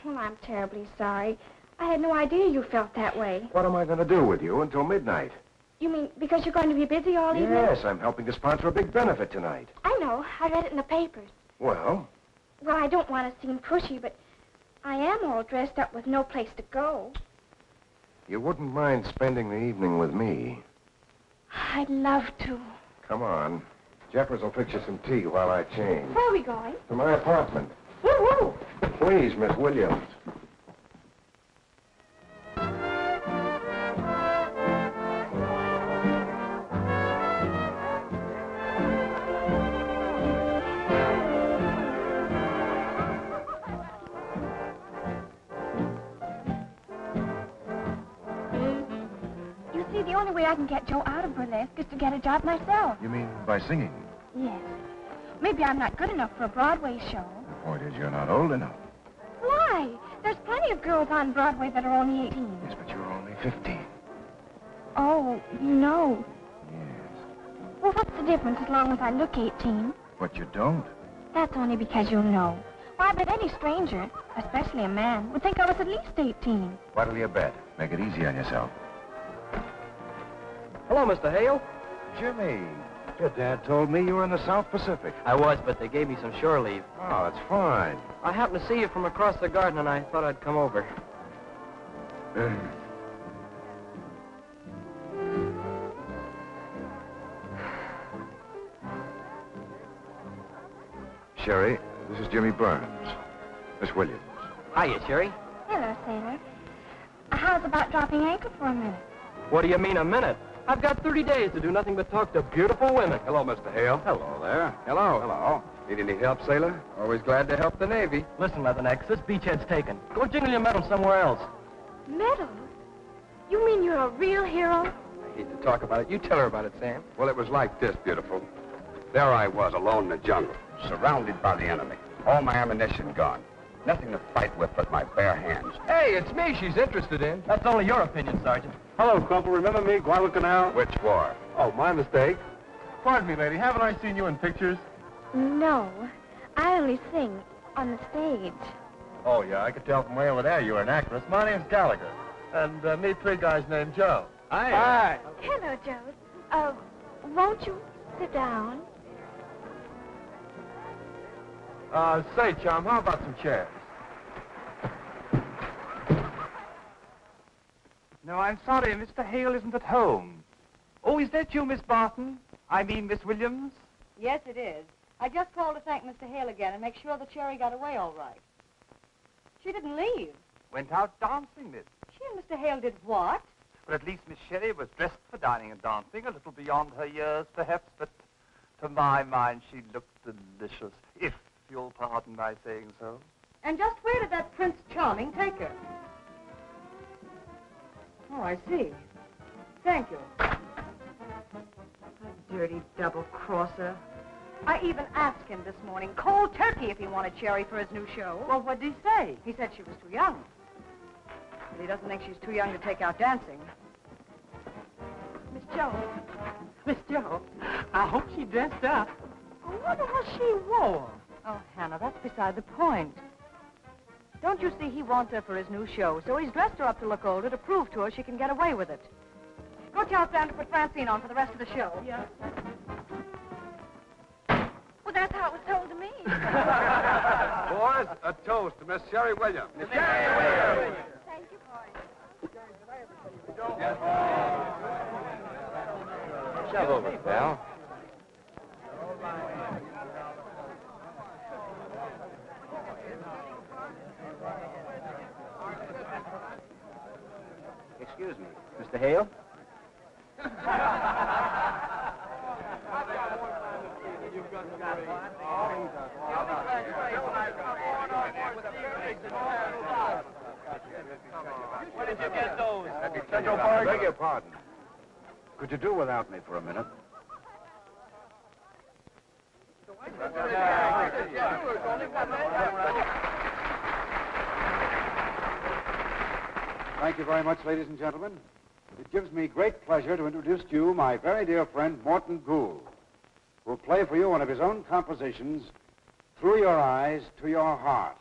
Well, I'm terribly sorry. I had no idea you felt that way. What am I going to do with you until midnight? You mean because you're going to be busy all evening? Yes, I'm helping to sponsor a big benefit tonight. I know. I read it in the papers. Well, Well, I don't want to seem pushy, but I am all dressed up with no place to go. you wouldn't mind spending the evening with me. I'd love to. Come on. Jeffers will fix you some tea while I change. Where are we going? To my apartment. Woo-woo! Please, Miss Williams. Way I can get Joe out of burlesque is to get a job myself. You mean by singing? Yes. Maybe I'm not good enough for a Broadway show. The point is you're not old enough. Why? There's plenty of girls on Broadway that are only 18. Yes, but you're only 15. Oh, no. Yes. Well, what's the difference as long as I look 18? But you don't. That's only because you'll know. Why, but any stranger, especially a man, would think I was at least 18. What'll you bet? Make it easy on yourself. Hello, Mr. Hale. Jimmy, your dad told me you were in the South Pacific. I was, but they gave me some shore leave. Oh, that's fine. I happened to see you from across the garden, and I thought I'd come over. Sherry, this is Jimmy Burns. Miss Williams. Hiya, Sherry. Hello, sailor. How's about dropping anchor for a minute? What do you mean, a minute? I've got 30 days to do nothing but talk to beautiful women. Hello, Mr. Hale. Hello there. Hello. Hello. Need any help, sailor? Always glad to help the Navy. Listen, Leathernecks, this beachhead's taken. Go jingle your medal somewhere else. Medal? You mean you're a real hero? I hate to talk about it. You tell her about it, Sam. Well, it was like this, beautiful. There I was, alone in the jungle, surrounded by the enemy. All my ammunition gone. Nothing to fight with but my bare hands. Hey, it's me she's interested in. That's only your opinion, Sergeant. Hello, Crumple. Remember me, Guadalcanal? Which war? Oh, my mistake. Pardon me, lady. Haven't I seen you in pictures? No. I only sing on the stage. Oh, yeah, I could tell from way over there you were an actress. My name's Gallagher. And uh, me three guys named Joe. Hi. Hi. Hello, Joe. Uh, won't you sit down? Uh, say, chum, how about some chairs? No, I'm sorry, Mr. Hale isn't at home. Oh, is that you, Miss Barton? I mean, Miss Williams? Yes, it is. I just called to thank Mr. Hale again and make sure that Sherry got away all right. She didn't leave. Went out dancing, miss. She and Mr. Hale did what? Well, at least Miss Sherry was dressed for dining and dancing, a little beyond her years, perhaps, but to my mind she looked delicious, if you'll pardon my saying so. And just where did that Prince Charming take her? Oh, I see. Thank you. A Dirty double-crosser. I even asked him this morning, cold turkey, if he wanted Sherry for his new show. Well, what did he say? He said she was too young. But he doesn't think she's too young to take out dancing. Miss Joe. Miss Joe, I hope she dressed up. I wonder what she wore. Oh, Hannah, that's beside the point. Don't you see he wants her for his new show, so he's dressed her up to look older to prove to her she can get away with it. Go tell Sam to put Francine on for the rest of the show. Yeah. Well, that's how it was told to me. Boys, a toast to Miss Sherry Williams. Miss Thank you, boy. Shove over, pal. Oh, Excuse me, Mr. Hale? Where did you get those? Central Beg your pardon. Could you do without me for a minute? Thank you very much, ladies and gentlemen. It gives me great pleasure to introduce to you my very dear friend, Morton Gould, who will play for you one of his own compositions, Through Your Eyes to Your Heart.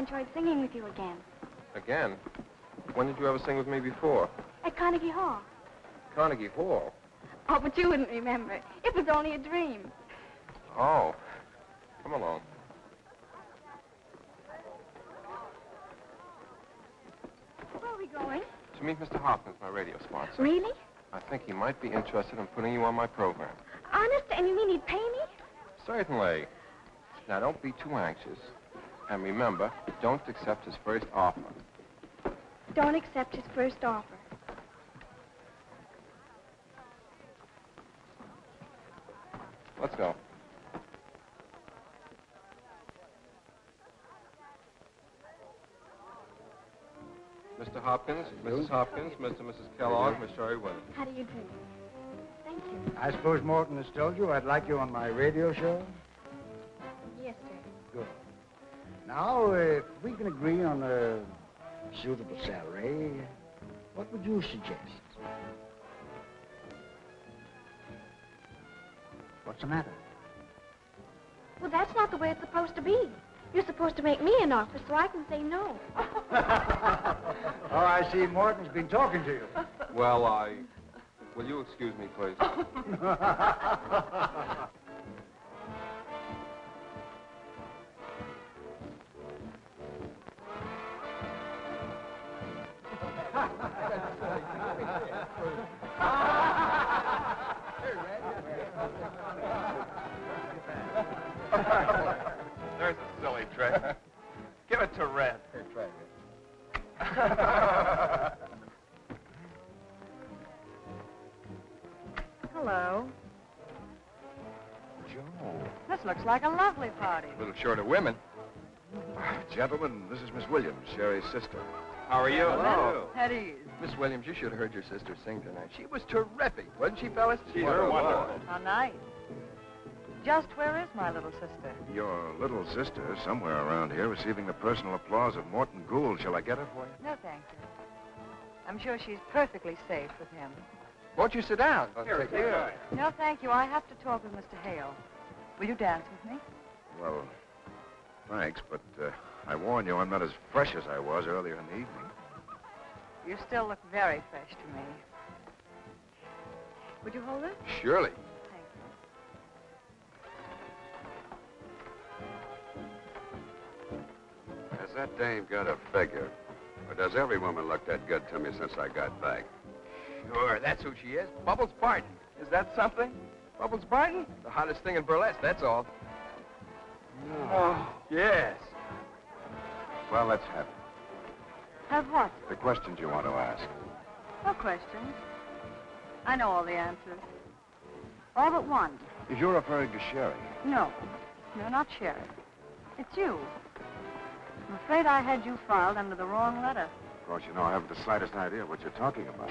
enjoyed singing with you again. Again? When did you ever sing with me before? At Carnegie Hall. Carnegie Hall? Oh, but you wouldn't remember. It, was only a dream. Oh. Come along. Where are we going? To meet Mr. Hoffman, my radio sponsor. Really? I think he might be interested in putting you on my program. Honest? And you mean he'd pay me? Certainly. Now, don't be too anxious. And remember, don't accept his first offer. Don't accept his first offer. Let's go. Mr. Hopkins, Mrs. Hopkins, Mr. and Mrs. Kellogg, Miss Sherry Williams. How do you do? Thank you. I suppose Morton has told you I'd like you on my radio show? Yes, sir. Good. Now, if we can agree on a suitable salary, what would you suggest? What's the matter? Well, that's not the way it's supposed to be. You're supposed to make me an offer so I can say no. Oh, I see Morton's been talking to you. Well, I... Will you excuse me, please? This looks like a lovely party. A little short of women. Gentlemen, this is Miss Williams, Sherry's sister. How are you? Hello. At ease. Miss Williams, you should have heard your sister sing tonight. She was terrific, wasn't she, fellas? She's What a wonderful. How nice. Just where is my little sister? Your little sister, is somewhere around here, receiving the personal applause of Morton Gould. Shall I get her for you? No, thank you. I'm sure she's perfectly safe with him. Won't you sit down? Here, take it. No, thank you. I have to talk with Mr. Hale. Will you dance with me? Well, thanks, but uh, I warn you, I'm not as fresh as I was earlier in the evening. You still look very fresh to me. Would you hold it? Surely. Thank you. Has that dame got a figure? Or does every woman look that good to me since I got back? Sure, that's who she is. Bubbles Barton. Is that something? Bubbles Barton? The hottest thing in burlesque, that's all. Oh. Yes. Well, let's have it. Have what? The questions you want to ask. No questions. I know all the answers. All but one. If you're referring to Sherry, No. No, not Sherry. It's you. I'm afraid I had you filed under the wrong letter. of course, you know I haven't the slightest idea what you're talking about.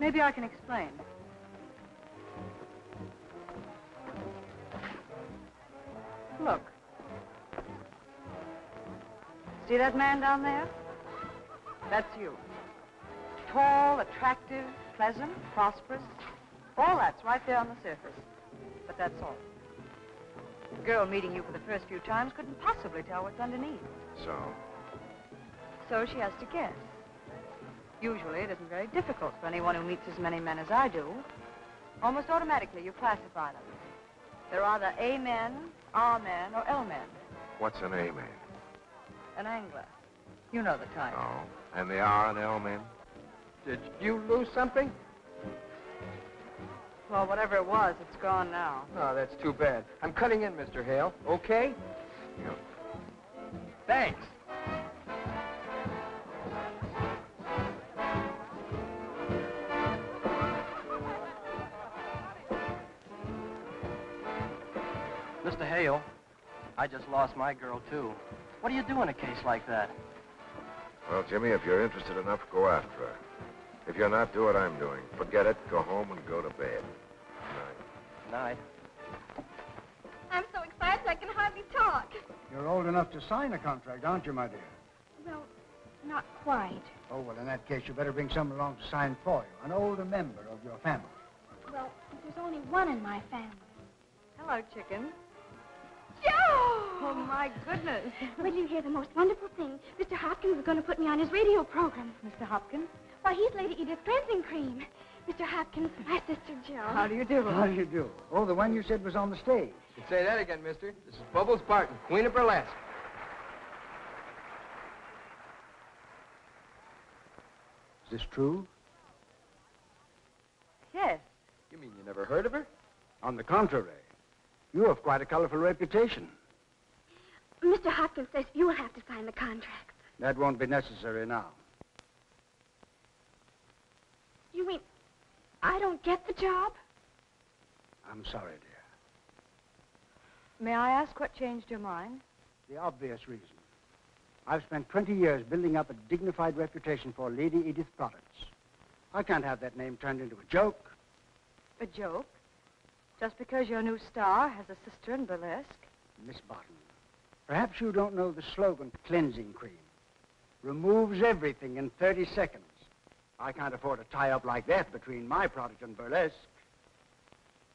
Maybe I can explain. Look. See that man down there? That's you. Tall, attractive, pleasant, prosperous. All that's right there on the surface. But that's all. A girl meeting you for the first few times couldn't possibly tell what's underneath. So, So she has to guess. Usually it isn't very difficult for anyone who meets as many men as I do. Almost automatically you classify them. They're either A men, R men, or L men. what's an A man? An angler. You know the type. Oh, and the R and L men? Did you lose something? Well, whatever it was, it's gone now. Oh, that's too bad. I'm cutting in, Mr. Hale. Okay? Yeah. Thanks. Hale, I just lost my girl, too. What do you do in a case like that? Well, Jimmy, if you're interested enough, go after her. If you're not, do what I'm doing. Forget it, go home and go to bed. Good night. Good night. I'm so excited I can hardly talk. You're old enough to sign a contract, aren't you, my dear? Well, not quite. Oh, well, in that case, you better bring someone along to sign for you, an older member of your family. Well, there's only one in my family. Hello, chicken. Joe! Oh, my goodness. Will you hear the most wonderful thing? Mr. Hopkins is going to put me on his radio program. Mr. Hopkins? Why, he's Lady Edith Cleansing Cream. Mr. Hopkins, my sister Joe. How do you do? How do you do? Oh, the one you said was on the stage. Say that again, mister. This is Bubbles Barton, Queen of Burlesque. Is this true? Yes. You mean you never heard of her? On the contrary, you have quite a colorful reputation. Mr. Hopkins says you will have to sign the contract. That won't be necessary now. You mean I don't get the job? I'm sorry, dear. May I ask what changed your mind? The obvious reason. I've spent 20 years building up a dignified reputation for Lady Edith products. I can't have that name turned into a joke. A joke? Just because your new star has a sister in burlesque? Miss Barton, perhaps you don't know the slogan, cleansing cream. Removes everything in 30 seconds. I can't afford a tie-up like that between my product and burlesque.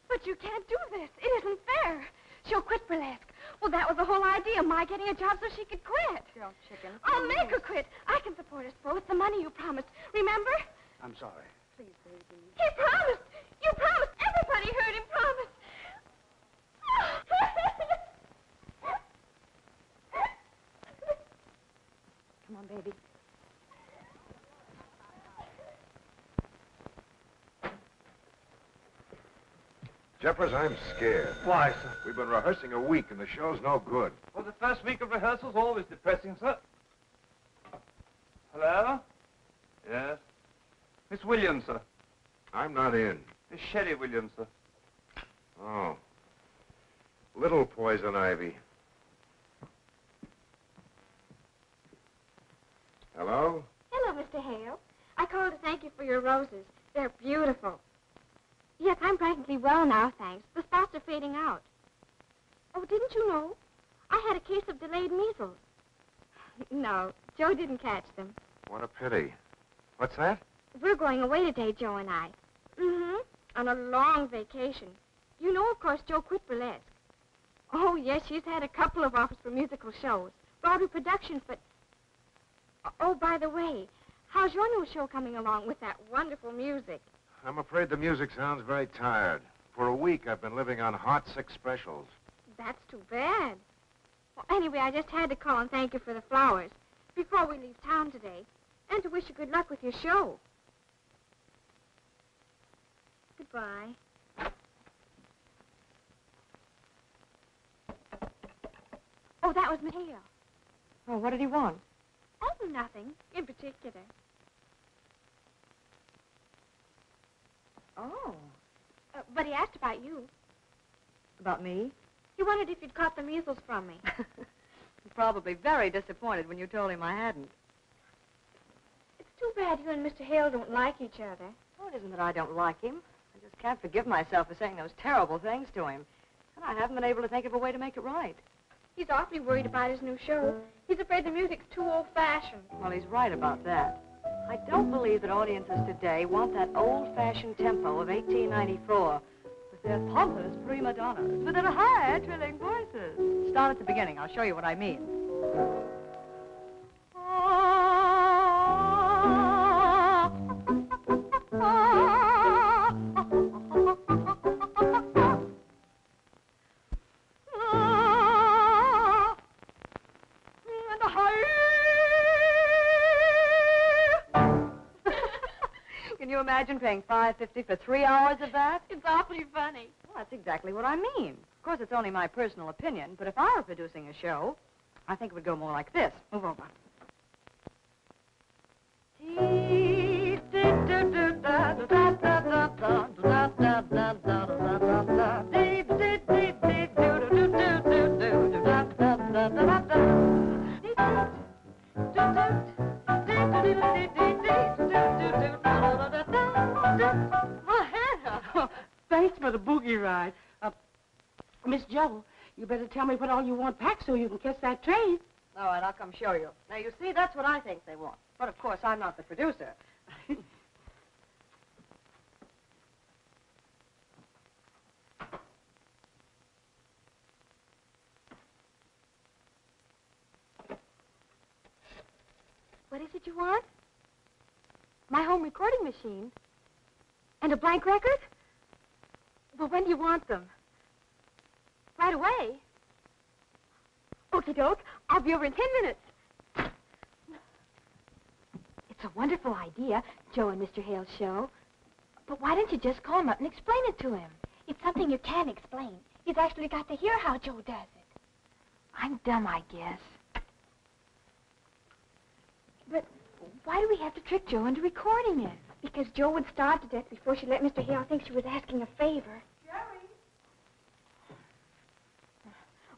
But you can't do this. It isn't fair. She'll quit burlesque. Well, that was the whole idea, my getting a job so she could quit. Girl, chicken. I'll make her quit. I can support us both. The money you promised. Remember? I'm sorry. Please, baby. He promised. You promised. Everybody heard him promise. Come on, baby. Jeffers, I'm scared. Why, sir? We've been rehearsing a week, and the show's no good. Well, the first week of rehearsal's always depressing, sir. Hello? Yes? Miss Williams, sir. I'm not in. Miss Sherry Williams, sir. Oh. Little poison ivy. Hello? Hello, Mr. Hale. I called to thank you for your roses. They're beautiful. Yes, I'm practically well now, thanks. The spots are fading out. Oh, didn't you know? I had a case of delayed measles. No, Joe didn't catch them. What a pity. What's that? We're going away today, Joe and I. Mm-hmm. On a long vacation. You know, of course, Joe quit burlesque. Oh, yes, she's had a couple of offers for musical shows. Broadway productions, but... Oh, by the way, how's your new show coming along with that wonderful music? I'm afraid the music sounds very tired. For a week, I've been living on hot six specials. That's too bad. Well, anyway, I just had to call and thank you for the flowers before we leave town today, and to wish you good luck with your show. Goodbye. Oh, that was Mateo. Oh, what did he want? Oh, nothing in particular. Oh. Uh, but he asked about you. About me? He wondered if you'd caught the measles from me. He's probably very disappointed when you told him I hadn't. It's too bad you and Mr. Hale don't like each other. Oh, it isn't that I don't like him. I can't forgive myself for saying those terrible things to him. And I haven't been able to think of a way to make it right. He's awfully worried about his new show. He's afraid the music's too old-fashioned. Well, he's right about that. I don't believe that audiences today want that old-fashioned tempo of 1894 with their pompous prima donnas with their high, trilling voices. Start at the beginning. I'll show you what I mean. Imagine paying five fifty for three hours of that? It's awfully funny. Well, that's exactly what I mean. Of course, it's only my personal opinion, but if I were producing a show, I think it would go more like this. Move over. Boogie ride. Uh, Miss Joe, you better tell me what all you want packed so you can catch that train. All right, I'll come show you. Now, you see, that's what I think they want. But, of course, I'm not the producer. What is it you want? My home recording machine. And a blank record? Well, when do you want them? Right away. Okie doke. I'll be over in ten minutes. It's a wonderful idea, Joe and Mr. Hale's show. But why don't you just call him up and explain it to him? It's something you can't explain. He's actually got to hear how Joe does it. I'm dumb, I guess. But why do we have to trick Joe into recording it? Because Joe would starve to death before she let Mr. Hale think she was asking a favor. Jerry!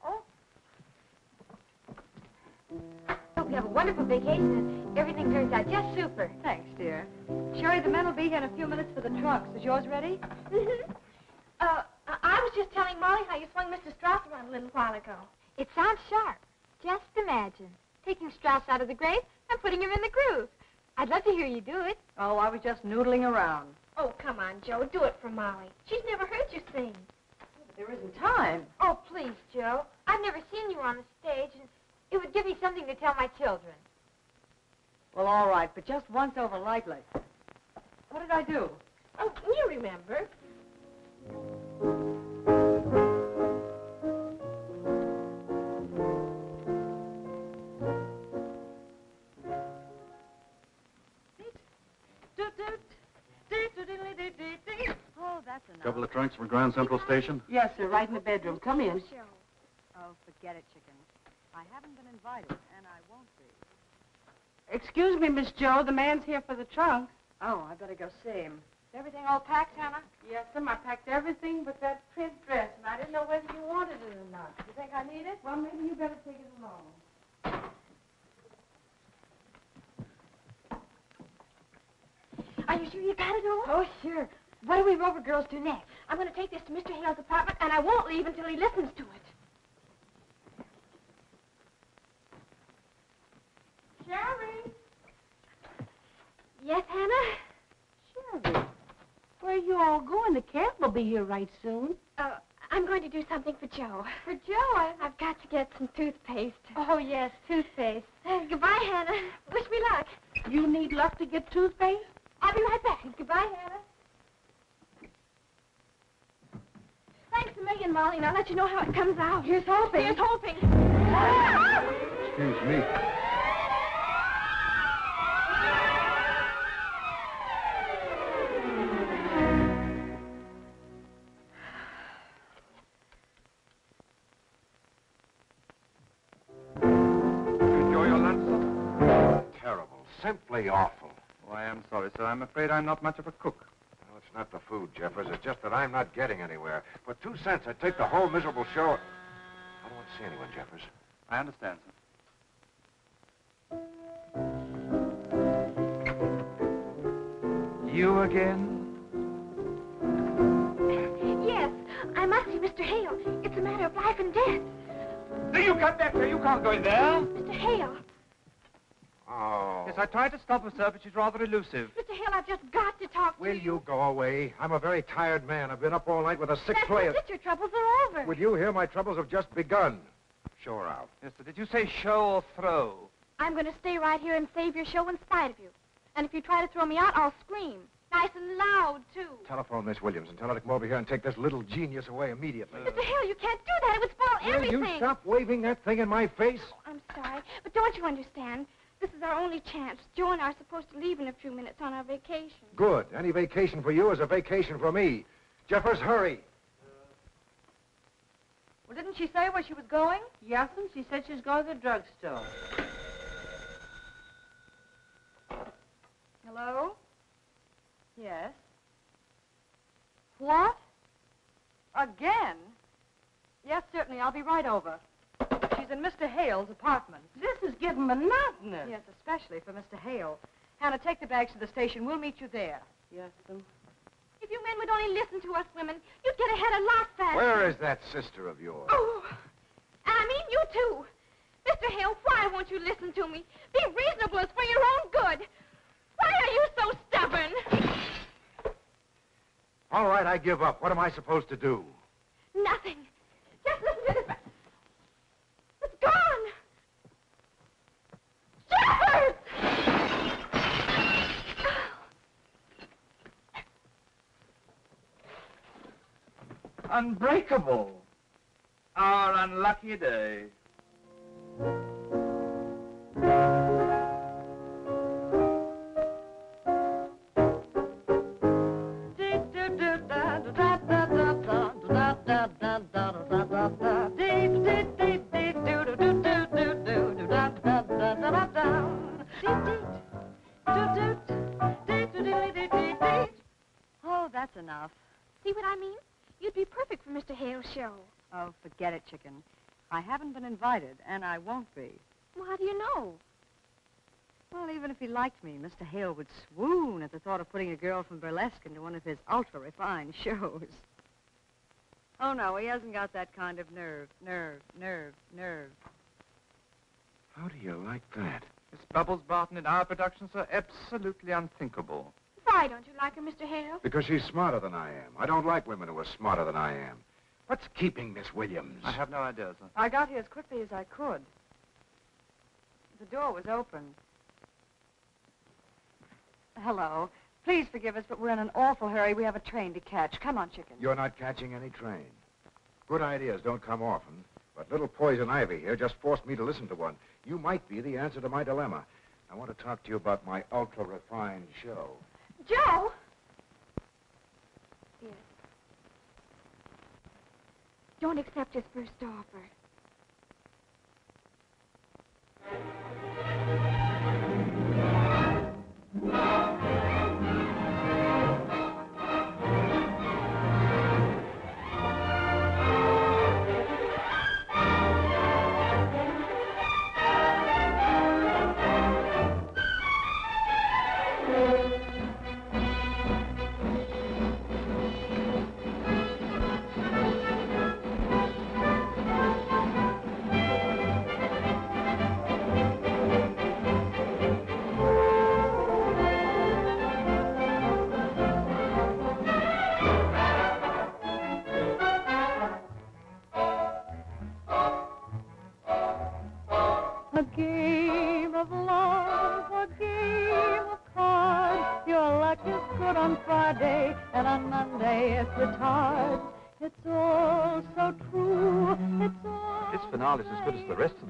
Oh. Hope you have a wonderful vacation and everything turns out just super. Thanks, dear. Sherry, the men will be here in a few minutes for the trunks. Is yours ready? Mm-hmm. Uh, I- I was just telling Molly how you swung Mr. Strauss around a little while ago. It sounds sharp. Just imagine taking Strauss out of the grave and putting him in the groove. I'd love to hear you do it. Oh, I was just noodling around. Oh, come on, Joe. Do it for Molly. She's never heard you sing. There isn't time. Oh, please, Joe. I've never seen you on the stage, and it would give me something to tell my children. Well, all right, but just once over lightly. What did I do? Oh, you remember. A couple of trunks from Grand Central Station? Yes, sir, right in the bedroom. Come in. Oh, forget it, chicken. I haven't been invited, and I won't be. Excuse me, Miss Joe. The man's here for the trunk. Oh, I better go see him. Is everything all packed, Hannah? Yes, sir. I packed everything but that print dress, and I didn't know whether you wanted it or not. You think I need it? Well, maybe you better take it along. Are you sure you got it all? Oh, sure. What do we Rover girls do next? I'm going to take this to Mr. Hale's apartment, and I won't leave until he listens to it. Sherry! Yes, Hannah? Sherry, where are you all going? The cab will be here right soon. Uh, I'm going to do something for Joe. For Joe, I... I've got to get some toothpaste. Oh, yes, toothpaste. Uh, goodbye, Hannah. Wish me luck. You need luck to get toothpaste? I'll be right back. Goodbye, Hannah. Thanks a million, Molly, and I'll let you know how it comes out. Here's hoping. Here's hoping. Excuse me. Enjoy your lunch, sir? Terrible. Simply awful. Oh, I am sorry, sir. I'm afraid I'm not much of a cook. No, it's not the food, Jeffers. It's just that I'm not getting anywhere. For two cents, I'd take the whole miserable show. I don't want to see anyone, Jeffers. I understand, sir. You again? Yes, I must see Mr. Hale. It's a matter of life and death. Do you come back here? You can't go in there. Mr. Hale. Oh. Yes, I tried to stop her, sir, but she's rather elusive. Mr. Hale, I've just got to talk to Will you. you go away? I'm a very tired man. I've been up all night with a sick That's player. just it. Your troubles are over. With you hear? my troubles have just begun. Show her out. Yes, sir. Did you say show or throw? I'm going to stay right here and save your show in spite of you. And if you try to throw me out, I'll scream. Nice and loud, too. Telephone Miss Williams and tell her to come over here and take this little genius away immediately. Mr. Hale, you can't do that. It would spoil Will everything. you stop waving that thing in my face? Oh, I'm sorry, but don't you understand? This is our only chance. Joe and I are supposed to leave in a few minutes on our vacation. Good. Any vacation for you is a vacation for me. Jeffers, hurry. Well, didn't she say where she was going? Yes, and she said she's going to the drugstore. Hello? Yes. What? Again? Yes, certainly. I'll be right over. She's in Mr. Hale's apartment. This is getting monotonous. Yes, especially for Mr. Hale. Hannah, take the bags to the station. We'll meet you there. Yes, sir. If you men would only listen to us women, you'd get ahead a lot faster. Where is that sister of yours? Oh, and I mean you too. Mr. Hale, why won't you listen to me? Be reasonable. It's for your own good. Why are you so stubborn? All right, I give up. What am I supposed to do? Nothing. unbreakable. Our unlucky day. Oh, that's enough. See what I mean? Show. Oh, forget it, chicken. I haven't been invited, and I won't be. Well, how do you know? Well, even if he liked me, Mr. Hale would swoon at the thought of putting a girl from burlesque into one of his ultra-refined shows. Oh, no, he hasn't got that kind of nerve, nerve, nerve, nerve. How do you like that? Miss Bubbles Barton in our productions are absolutely unthinkable. Why don't you like her, Mr. Hale? Because she's smarter than I am. I don't like women who are smarter than I am. What's keeping Miss Williams? I have no idea, sir. I got here as quickly as I could. The door was open. Hello. Please forgive us, but we're in an awful hurry. We have a train to catch. Come on, chicken. You're not catching any train. Good ideas don't come often, but little Poison Ivy here just forced me to listen to one. You might be the answer to my dilemma. I want to talk to you about my ultra-refined show. Joe! Yes. Don't accept his first offer.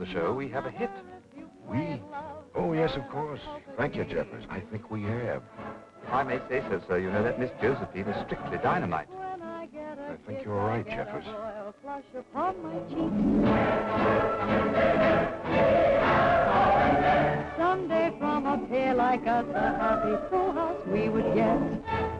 The show. We have a hit. We? Oh, yes, of course. Thank you, Jeffers. I think we have. If I may say so, sir, you know that Miss Josephine is strictly dynamite. I think you're right, Jeffers. Someday from a pair like us, a happy house we would get.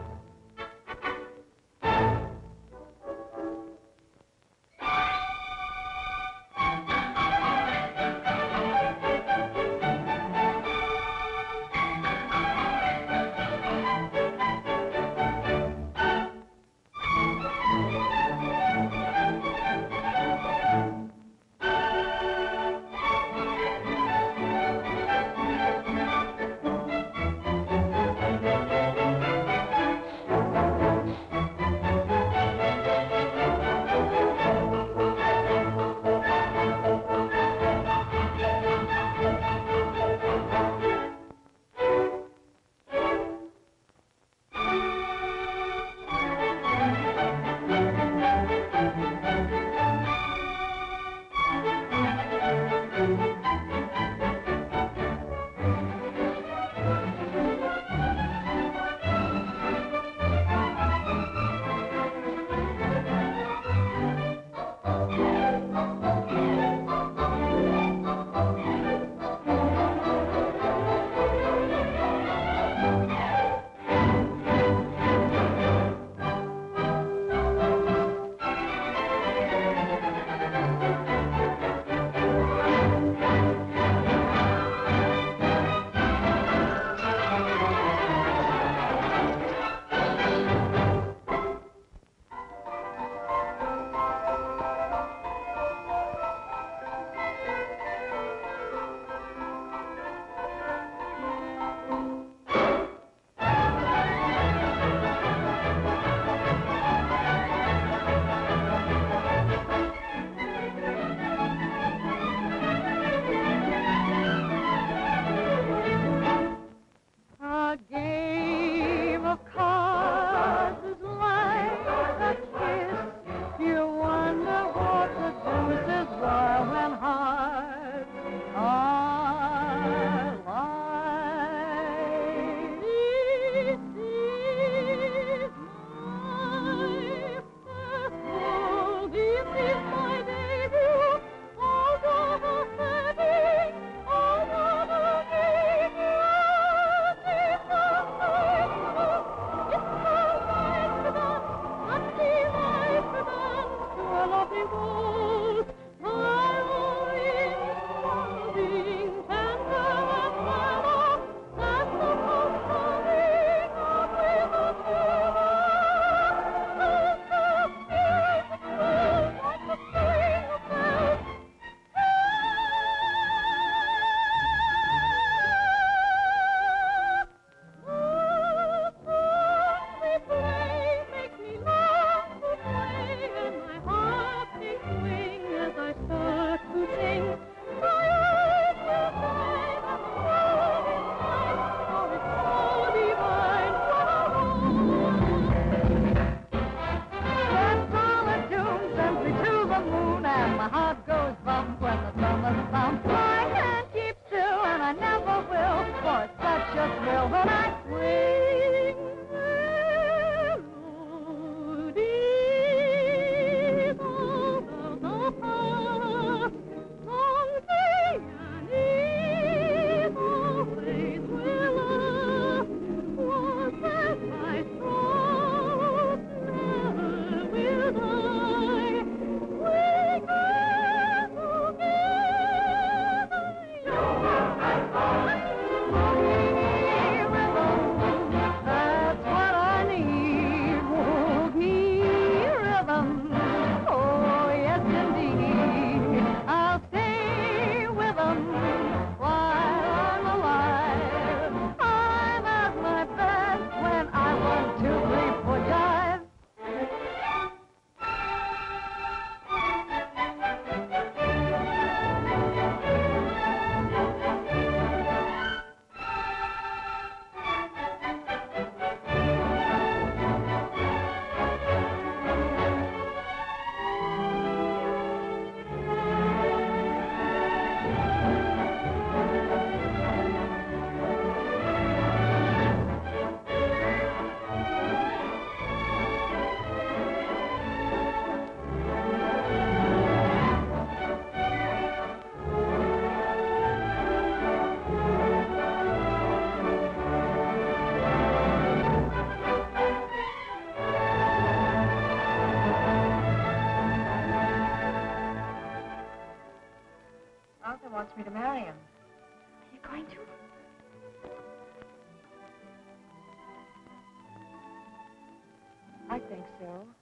So.